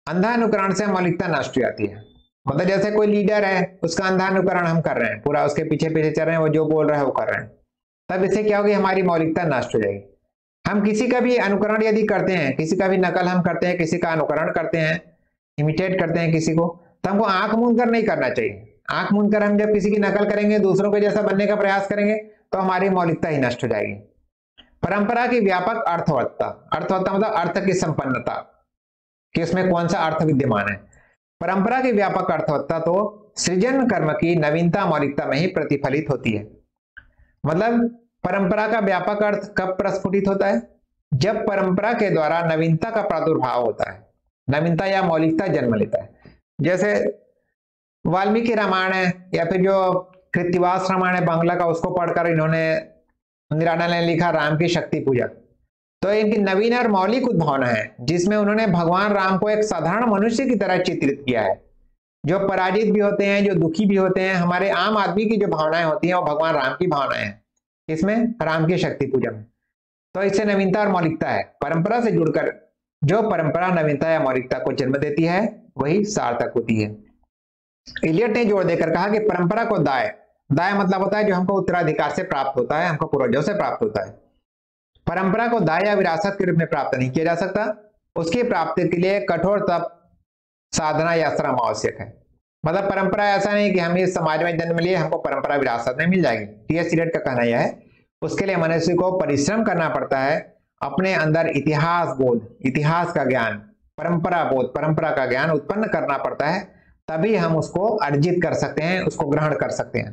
अंधानुकरण से मौलिकता नष्ट हो जाती है। मतलब जैसे कोई लीडर है, उसका अंधानुकरण हम कर रहे हैं, पूरा उसके पीछे पीछे चल रहे हैं, वो जो बोल रहा है वो कर रहे हैं। तब इससे क्या होगी? हमारी मौलिकता नष्ट हो जाएगी। हम किसी का भी अनुकरण यदि करते हैं, किसी का भी नकल हम करते हैं, किसी का अनुकरण करते हैं इमिटेट करते हैं किसी को तो हमको आँख मूंद कर नहीं करना चाहिए। आँख मूंद कर हम जब किसी की नकल करेंगे, दूसरों के जैसा बनने का प्रयास करेंगे तो हमारी मौलिकता ही नष्ट हो जाएगी। परंपरा की व्यापक अर्थवत्ता अर्थवत्ता मतलब अर्थ की संपन्नता, कि उसमें कौन सा अर्थ विद्यमान है? परंपरा की व्यापक अर्थवत्ता तो सृजन कर्म की नवीनता मौलिकता में ही प्रतिफलित होती है। मतलब परंपरा का व्यापक अर्थ कब प्रस्फुटित होता है? जब परंपरा के द्वारा नवीनता का प्रादुर्भाव होता है। नवीनता या मौलिकता जन्म लेता है। जैसे वाल्मीकि रामायण है, या फिर जो कृतिवास रामायण है, बांग्ला का, उसको पढ़कर इन्होंने निराना ने लिखा राम की शक्ति पूजा। तो इनकी नवीन और मौलिक उद्भावना है, जिसमें उन्होंने भगवान राम को एक साधारण मनुष्य की तरह चित्रित किया है। जो पराजित भी होते हैं, जो दुखी भी होते हैं, हमारे आम आदमी की जो भावनाएँ होती हैं, वो भगवान राम की भावनाएँ हैं। इसमें राम की शक्ति पूजा में तो इससे नवीनता और मौलिकता है। परंपरा से जुड़कर जो परंपरा नवीनता या मौलिकता को जन्म देती है, वही सार्थक होती है। इलियट ने जोड़ देकर कहा कि परंपरा को दाय। दाय मतलब होता है जो हमको उत्तराधिकार से प्राप्त होता है, हमको पूर्वजों से प्राप्त होता है। परंपरा को दाय या विरासत के रूप में प्राप्त नहीं किया जा सकता। उसकी प्राप्ति के लिए कठोर तप, साधना या श्रम आवश्यक है। मतलब परंपरा ऐसा नहीं कि हम इस समाज में जन्म लिए हमको परंपरा विरासत में मिल जाएगी। टी एस का कहना यह है, उसके लिए मनुष्य को परिश्रम करना पड़ता है। अपने अंदर इतिहास बोध, इतिहास का ज्ञान, परंपरा बोध, परंपरा का ज्ञान उत्पन्न करना पड़ता है। तभी हम उसको अर्जित कर सकते हैं, उसको ग्रहण कर सकते हैं।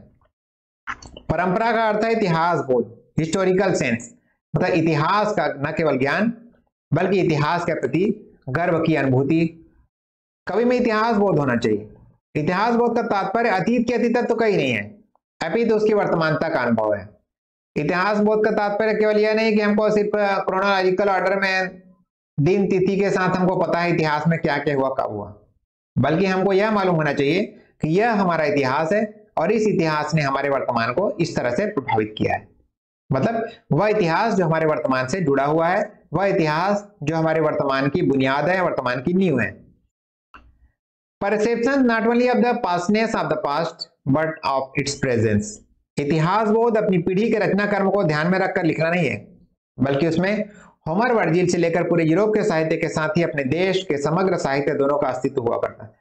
परंपरा का अर्थ है इतिहास बोध हिस्टोरिकल सेंस मतलब इतिहास का न केवल ज्ञान, बल्कि इतिहास के प्रति गर्व की अनुभूति। कवि में इतिहास बोध होना चाहिए। इतिहास बोध का तात्पर्य अतीत के अतीत तो कहीं नहीं है। अभी तो उसकी वर्तमानता का अनुभव है। इतिहास बोध का तात्पर्य केवल यह नहीं कि हमको सिर्फ़ क्रोनोलॉजिकल ऑर्डर में दिन तिथि के साथ हमको पता है इतिहास में क्या क्या हुआ, कब हुआ। बल्कि हमको यह मालूम होना चाहिए कि यह हमारा इतिहास है और इस इतिहास ने हमारे वर्तमान को इस तरह से प्रभावित किया है। मतलब वह इतिहास जो हमारे वर्तमान से जुड़ा हुआ है, वह इतिहास जो हमारे वर्तमान की बुनियाद है, वर्तमान की नींव है। Perception not only of the pastness of the past but of its presence इतिहास बोध अपनी पीढ़ी के रचना कर्म को ध्यान में रखकर लिखना नहीं है, बल्कि उसमें होमर वर्जिल से लेकर पूरे यूरोप के साहित्य के साथ ही अपने देश के समग्र साहित्य दोनों का अस्तित्व हुआ करता है।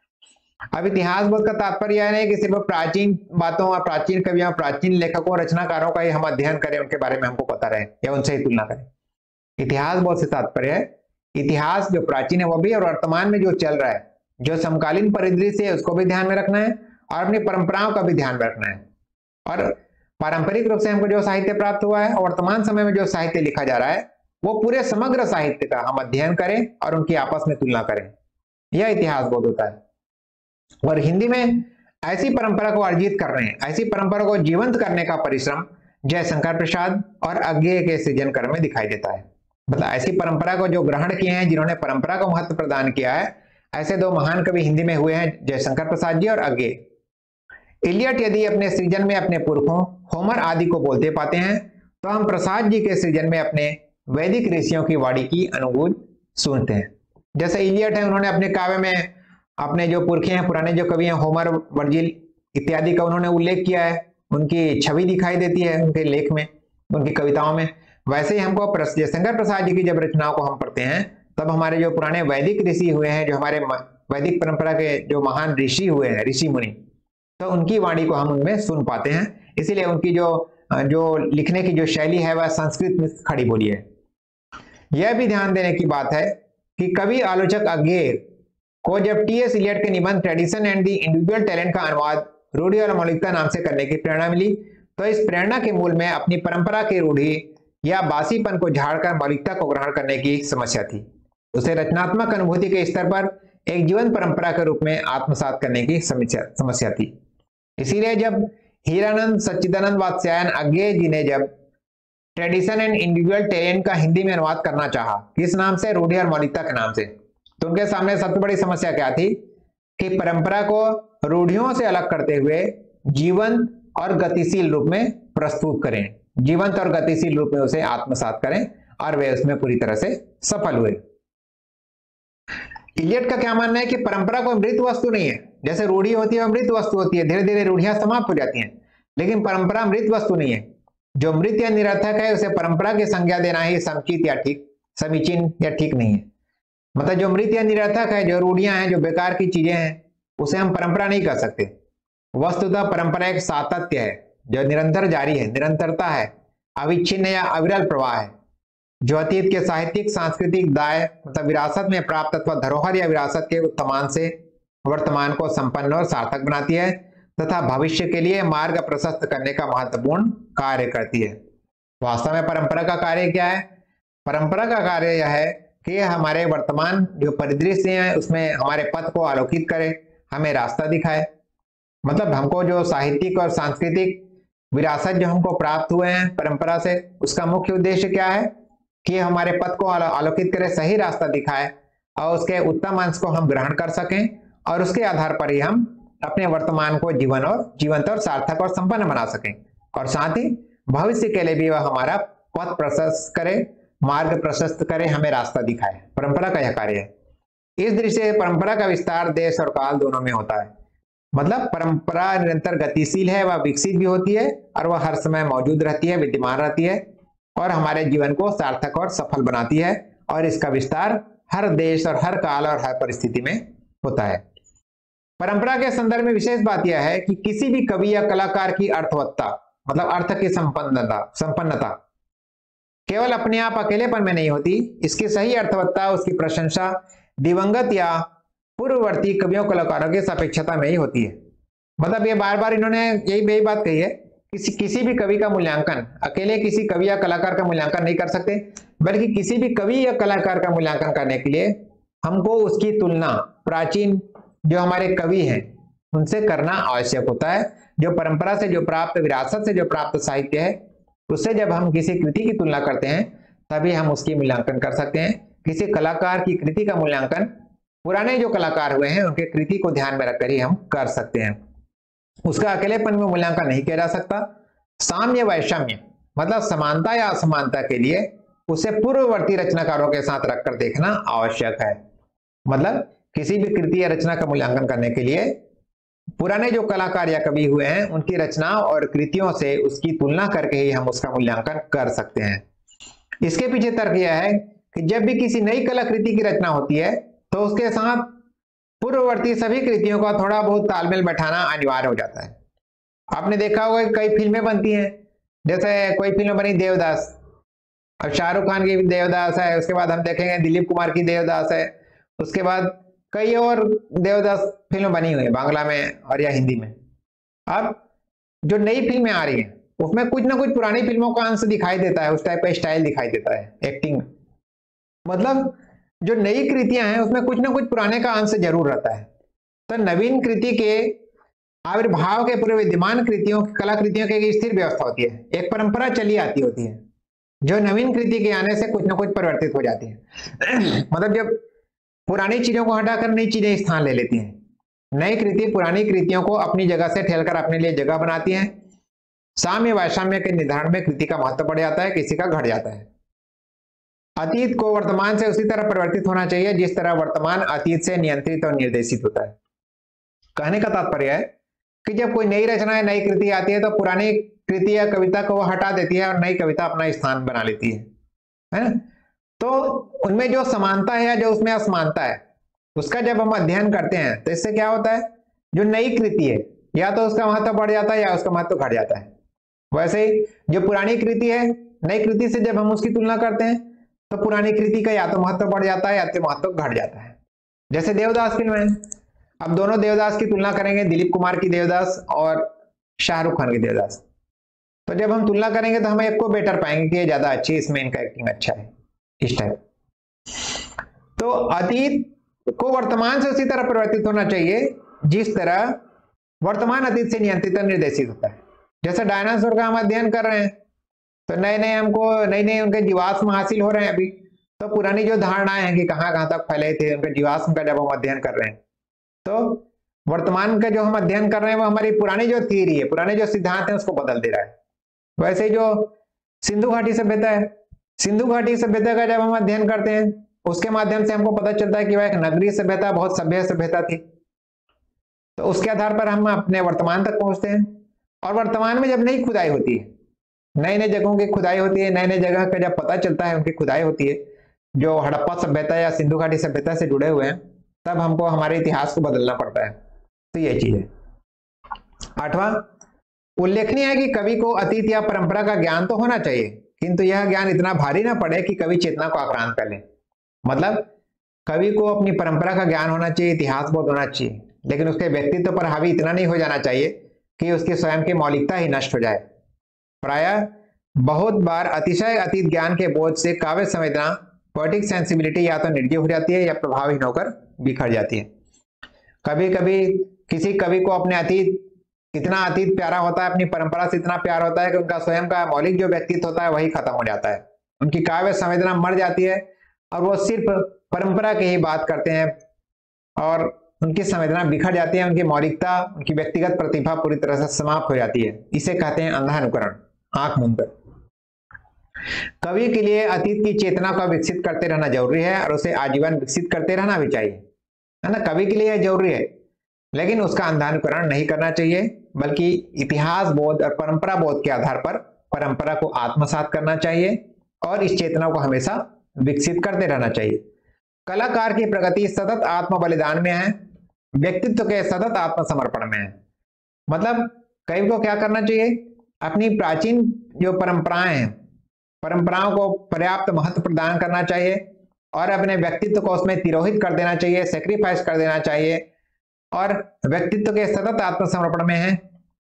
अब इतिहास बोध का तात्पर्य नहीं कि सिर्फ़ प्राचीन बातों और प्राचीन कवियों, प्राचीन लेखकों, रचनाकारों का ही हम अध्ययन करें, उनके बारे में हमको पता रहे या उनसे ही तुलना करें। इतिहास बोध से तात्पर्य है, इतिहास जो प्राचीन है वो भी और वर्तमान में जो चल रहा है, जो समकालीन परिदृश्य है, उसको भी ध्यान में रखना है और अपनी परंपराओं का भी ध्यान में रखना है। और पारंपरिक रूप से हमको जो साहित्य प्राप्त हुआ है और वर्तमान समय में जो साहित्य लिखा जा रहा है, वो पूरे समग्र साहित्य का हम अध्ययन करें और उनकी आपस में तुलना करें। यह इतिहास बोध होता है। और हिंदी में ऐसी परंपरा को अर्जित करने ऐसी परंपरा को जीवंत करने का परिश्रम जयशंकर प्रसाद और अज्ञे के सृजन कर में दिखाई देता है। मतलब ऐसी परंपरा को जो ग्रहण किए हैं, जिन्होंने परंपरा को महत्व प्रदान किया है, ऐसे दो महान कवि हिंदी में हुए हैं, जयशंकर प्रसाद जी और अज्ञे इलियट यदि अपने सृजन में अपने पुरखों, होमर आदि को बोलते पाते हैं तो हम प्रसाद जी के सृजन में अपने वैदिक ऋषियों की वाणी की अनुकूल सुनते हैं। जैसे इलियट है, उन्होंने अपने काव्य में अपने जो पुरखे हैं, पुराने जो कवि हैं, होमर, वर्जिल इत्यादि का उन्होंने उल्लेख किया है। उनकी छवि दिखाई देती है उनके लेख में, उनकी कविताओं में। वैसे ही हमको जयशंकर प्रसाद जी की जब रचनाओं को हम पढ़ते हैं, तब हमारे जो पुराने वैदिक ऋषि हुए हैं, जो हमारे वैदिक परंपरा के जो महान ऋषि हुए हैं, ऋषि मुनि तो उनकी वाणी को हम उनमें सुन पाते हैं। इसीलिए उनकी जो जो लिखने की जो शैली है, वह संस्कृत में खड़ी बोली है। यह भी ध्यान देने की बात है कि कवि आलोचक अज्ञेर को जब टी एस इलियट के निबंध tradition and the individual talent का अनुवाद रूढ़ी और मौलिकता नाम से करने की प्रेरणा मिली तो इस प्रेरणा के मूल में अपनी परंपरा की रूढ़ी या बासीपन को झाड़कर मौलिकता को ग्रहण करने की समस्या थी। उसे रचनात्मक अनुभूति के स्तर पर एक जीवन परंपरा के रूप में आत्मसात करने की समस्या थी। इसीलिए जब हीरानंद सच्चिदानंद वात्स्यायन अज्ञे जी ने जब ट्रेडिशन एंड इंडिविजुअल टैलेंट का हिंदी में अनुवाद करना चाहा, किस नाम से? रूढ़ी और मौलिकता के नाम से। तो उनके सामने सबसे बड़ी समस्या क्या थी? कि परंपरा को रूढ़ियों से अलग करते हुए जीवंत और गतिशील रूप में प्रस्तुत करें। जीवंत और गतिशील रूप में उसे आत्मसात करें और वे उसमें पूरी तरह से सफल हुए। इलियट का क्या मानना है कि परंपरा कोई मृत वस्तु नहीं है? जैसे रूढ़ी होती है मृत वस्तु होती है धीरे धीरे रूढ़ियाँ समाप्त हो जाती हैं। लेकिन परंपरा मृत वस्तु नहीं है। जो मृत या निरर्थक है, उसे परंपरा की संज्ञा देना ही समुचित या ठीक, समीचीन या ठीक नहीं है। मतलब जो मृत या निरर्थक है, जो रूढ़ियाँ हैं, जो बेकार की चीज़ें हैं, उसे हम परंपरा नहीं कर सकते। वस्तुतः परंपरा एक सातत्य है, जो निरंतर जारी है, निरंतरता है, अविच्छिन्न या अविरल प्रवाह है। जो अतीत के साहित्यिक, सांस्कृतिक दाय मतलब विरासत में प्राप्त अथवा धरोहर या विरासत के उत्तमान से वर्तमान को संपन्न और सार्थक बनाती है, तथा भविष्य के लिए मार्ग प्रशस्त करने का महत्वपूर्ण कार्य करती है। वास्तव में परंपरा का कार्य क्या है? परंपरा का कार्य यह है कि हमारे वर्तमान जो परिदृश्य है, उसमें हमारे पथ को आलोकित करे, हमें रास्ता दिखाए। मतलब हमको जो साहित्यिक और सांस्कृतिक विरासत जो हमको प्राप्त हुए हैं परंपरा से, उसका मुख्य उद्देश्य क्या है? कि हमारे पथ को आलोकित करे, सही रास्ता दिखाए, और उसके उत्तम अंश को हम ग्रहण कर सकें, और उसके आधार पर ही हम अपने वर्तमान को जीवन और जीवंत और सार्थक और संपन्न बना सकें। और साथ ही भविष्य के लिए भी वह हमारा पथ प्रशस्त करे मार्ग प्रशस्त करे, हमें रास्ता दिखाए। परंपरा का यह कार्य है इस दृष्टि से परंपरा का विस्तार देश और काल दोनों में होता है। मतलब परंपरा निरंतर गतिशील है, वह विकसित भी होती है और वह हर समय मौजूद रहती है, विद्यमान रहती है और हमारे जीवन को सार्थक और सफल बनाती है और इसका विस्तार हर देश और हर काल और हर परिस्थिति में होता है। परंपरा के संदर्भ में विशेष बात यह है कि किसी भी कवि या कलाकार की अर्थवत्ता मतलब अर्थ की संपन्नता संपन्नता केवल अपने आप अकेलेपन में नहीं होती। इसकी सही अर्थवत्ता, उसकी प्रशंसा, दिवंगत या पूर्ववर्ती कवियों कलाकारों की सापेक्षता में ही होती है। मतलब ये बार बार इन्होंने यही यही बात कही है, किसी किसी भी कवि का मूल्यांकन, अकेले किसी कवि या कलाकार का मूल्यांकन नहीं कर सकते, बल्कि किसी भी कवि या कलाकार का मूल्यांकन करने के लिए हमको उसकी तुलना प्राचीन जो हमारे कवि हैं, उनसे करना आवश्यक होता है, जो परंपरा से जो प्राप्त, विरासत से जो प्राप्त साहित्य है उससे जब हम किसी कृति की तुलना करते हैं, तभी हम उसकी मूल्यांकन कर सकते हैं। किसी कलाकार की कृति का मूल्यांकन, पुराने जो कलाकार हुए हैं, उनके कृति को ध्यान में रखकर ही हम कर सकते हैं। उसका अकेलेपन में मूल्यांकन नहीं किया जा सकता। साम्य वैषम्य मतलब समानता या असमानता के लिए, उसे पूर्ववर्ती रचनाकारों के साथ रखकर देखना आवश्यक है। मतलब किसी भी कृति या रचना का मूल्यांकन करने के लिए पुराने जो कलाकार या कवि हुए हैं, उनकी रचना और कृतियों से उसकी तुलना करके ही हम उसका मूल्यांकन कर सकते हैं। इसके पीछे तर्क यह है कि जब भी किसी नई कलाकृति की रचना होती है तो उसके साथ पूर्ववर्ती सभी कृतियों का थोड़ा बहुत तालमेल बैठाना अनिवार्य हो जाता है। आपने देखा होगा कि कई फ़िल्में बनती हैं, जैसे कोई फ़िल्म बनी देवदास, अब शाहरुख खान की देवदास है, उसके बाद हम देखेंगे दिलीप कुमार की देवदास है, उसके बाद कई और देवदास फ़िल्म बनी हुई है, बांग्ला में और या हिंदी में। अब जो नई फ़िल्में आ रही हैं, उसमें कुछ ना कुछ पुरानी फ़िल्मों का अंश दिखाई देता है, उस टाइप का स्टाइल दिखाई देता है एक्टिंग मतलब जो नई कृतियाँ हैं, उसमें कुछ ना कुछ पुराने का अंश ज़रूर रहता है। तो नवीन कृति के आविर्भाव के पूरे विद्यमान कृतियों कलाकृतियों की एक स्थिर व्यवस्था होती है, एक परंपरा चली आती होती है, जो नवीन कृति के आने से कुछ ना कुछ परिवर्तित हो जाती है। मतलब जब पुरानी चीज़ों को हटाकर नई चीज़ें स्थान ले लेती हैं। नई कृति पुरानी कृतियों को अपनी जगह से ठेलकर अपने लिए जगह बनाती है। साम्य वैषम्य के निर्धारण में कृति का महत्व बढ़ जाता है, किसी का घट जाता है। अतीत को वर्तमान से उसी तरह परिवर्तित होना चाहिए, जिस तरह वर्तमान अतीत से नियंत्रित और निर्देशित होता है। कहने का तात्पर्य है कि जब कोई नई रचना या नई कृति आती है तो पुरानी कृति या कविता को वो हटा देती है और नई कविता अपना स्थान बना लेती है। है ना? तो उनमें जो समानता है या जो उसमें असमानता है, उसका जब हम अध्ययन करते हैं तो इससे क्या होता है? जो नई कृति है, या तो उसका महत्व बढ़ जाता है या उसका महत्व घट जाता है। वैसे ही जो पुरानी कृति है, नई कृति से जब हम उसकी तुलना करते हैं तो पुरानी कृति का या तो महत्व बढ़ जाता है या तो महत्व घट जाता है। जैसे देवदास फ़िल्म है। अब दोनों देवदास की तुलना करेंगे, दिलीप कुमार की देवदास और शाहरुख खान की देवदास। तो जब हम तुलना करेंगे तो हम एक को बेटर पाएँगे कि ज़्यादा अच्छी इसमें इनका एक्टिंग अच्छा है। इस टाइप तो अतीत को वर्तमान से उसी तरह परिवर्तित होना चाहिए, जिस तरह वर्तमान अतीत से नियंत्रित निर्देशित होता है। जैसे डायनासोर का हम अध्ययन कर रहे हैं तो नए नए हमको नए नए उनके जीवाश्म हासिल हो रहे हैं अभी। तो पुरानी जो धारणाएँ हैं कि कहाँ कहाँ तक फैले थे, उनके जीवाश्म का जब हम अध्ययन कर रहे हैं तो वर्तमान का जो हम अध्ययन कर रहे हैं, वो हमारी पुरानी जो थियरी है, पुराने जो सिद्धांत है, उसको बदल दे रहा है। वैसे जो सिंधु घाटी सभ्यता है सिंधु घाटी सभ्यता का जब हम अध्ययन करते हैं, उसके माध्यम से हमको पता चलता है कि वह एक नगरीय सभ्यता बहुत सभ्य सभ्यता थी। तो उसके आधार पर हम अपने वर्तमान तक पहुँचते हैं और वर्तमान में जब नई खुदाई होती है नए नए जगहों की खुदाई होती है नए नए जगह का जब पता चलता है उनकी खुदाई होती है, जो हड़प्पा सभ्यता या सिंधु घाटी सभ्यता से जुड़े हुए हैं, तब हमको हमारे इतिहास को बदलना पड़ता है। तो ये चीज़ है। आठवां, उल्लेखनीय है कि कवि को अतीत या परंपरा का ज्ञान तो होना चाहिए किंतु यह ज्ञान इतना भारी ना पड़े कि कवि चेतना को आक्रांत कर ले। मतलब कवि को अपनी परंपरा का ज्ञान होना चाहिए, इतिहास बोध होना चाहिए, लेकिन उसके व्यक्तित्व पर हावी इतना नहीं हो जाना चाहिए कि उसकी स्वयं की मौलिकता ही नष्ट हो जाए। प्राय, बहुत बार अतिशय अतीत ज्ञान के बोझ से काव्य संवेदना पोइटिक सेंसिबिलिटी या तो निर्जीव हो जाती है या प्रभावहीन होकर बिखर जाती है। कभी कभी किसी कवि को अपने अतीत इतना अतीत प्यारा होता है, अपनी परंपरा से इतना प्यार होता है कि उनका स्वयं का मौलिक जो व्यक्तित्व होता है, वही खत्म हो जाता है। उनकी काव्य संवेदना मर जाती है और वो सिर्फ़ परंपरा की ही बात करते हैं और उनकी संवेदना बिखर जाती है, उनकी मौलिकता, उनकी व्यक्तिगत प्रतिभा पूरी तरह से समाप्त हो जाती है। इसे कहते हैं अंधा अनुकरण आँख मूंद कवि के लिए अतीत की चेतना को विकसित करते रहना ज़रूरी है और उसे आजीवन विकसित करते रहना भी चाहिए। है ना? कवि के लिए ज़रूरी है, लेकिन उसका अंधानुकरण नहीं करना चाहिए। बल्कि इतिहास बोध और परंपरा बोध के आधार पर परंपरा को आत्मसात करना चाहिए और इस चेतना को हमेशा विकसित करते रहना चाहिए। कलाकार की प्रगति सतत आत्म बलिदान में है, व्यक्तित्व के सतत आत्मसमर्पण में है। मतलब कई को क्या करना चाहिए? अपनी प्राचीन जो परंपराएँ हैं, परंपराओं को पर्याप्त महत्व प्रदान करना चाहिए और अपने व्यक्तित्व को उसमें तिरोहित कर देना चाहिए सेक्रीफाइस कर देना चाहिए और व्यक्तित्व के सतत आत्मसमर्पण में है।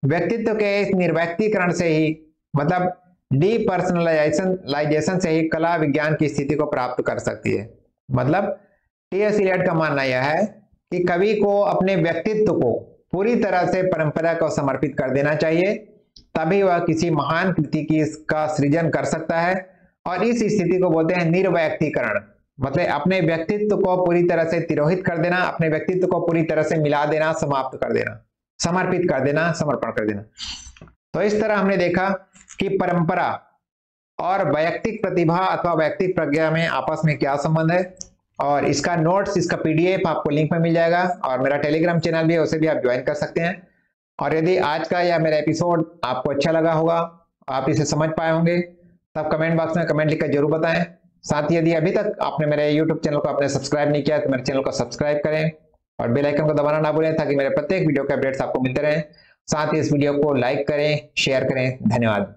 व्यक्तित्व के इस निर्व्यक्तिकरण से ही मतलब डीपर्सनलाइजेशन से ही कला विज्ञान की स्थिति को प्राप्त कर सकती है। मतलब टी एस इलियट का मानना यह है कि कवि को अपने व्यक्तित्व को पूरी तरह से परंपरा को समर्पित कर देना चाहिए, तभी वह किसी महान कृति की इसका सृजन कर सकता है और इस स्थिति को बोलते हैं निर्वैक्तिकरण मतलब अपने व्यक्तित्व को पूरी तरह से तिरोहित कर देना, अपने व्यक्तित्व को पूरी तरह से मिला देना, समाप्त कर देना, समर्पित कर देना, समर्पण कर देना। तो इस तरह हमने देखा कि परंपरा और वैयक्तिक प्रतिभा अथवा वैयक्तिक प्रज्ञा में आपस में क्या संबंध है? और इसका नोट्स इसका पीडीएफ आपको लिंक में मिल जाएगा और मेरा टेलीग्राम चैनल भी है, उसे भी आप ज्वाइन कर सकते हैं। और यदि आज का या मेरा एपिसोड आपको अच्छा लगा होगा, आप इसे समझ पाए होंगे, तब कमेंट बॉक्स में कमेंट लिखकर ज़रूर बताएँ। साथ ही यदि अभी तक आपने मेरे यूट्यूब चैनल को आपने सब्सक्राइब नहीं किया तो मेरे चैनल को सब्सक्राइब करें और बेल आइकन को दबाना ना भूलें ताकि मेरे प्रत्येक वीडियो के अपडेट्स आपको मिलते रहें। साथ ही इस वीडियो को लाइक करें शेयर करें। धन्यवाद।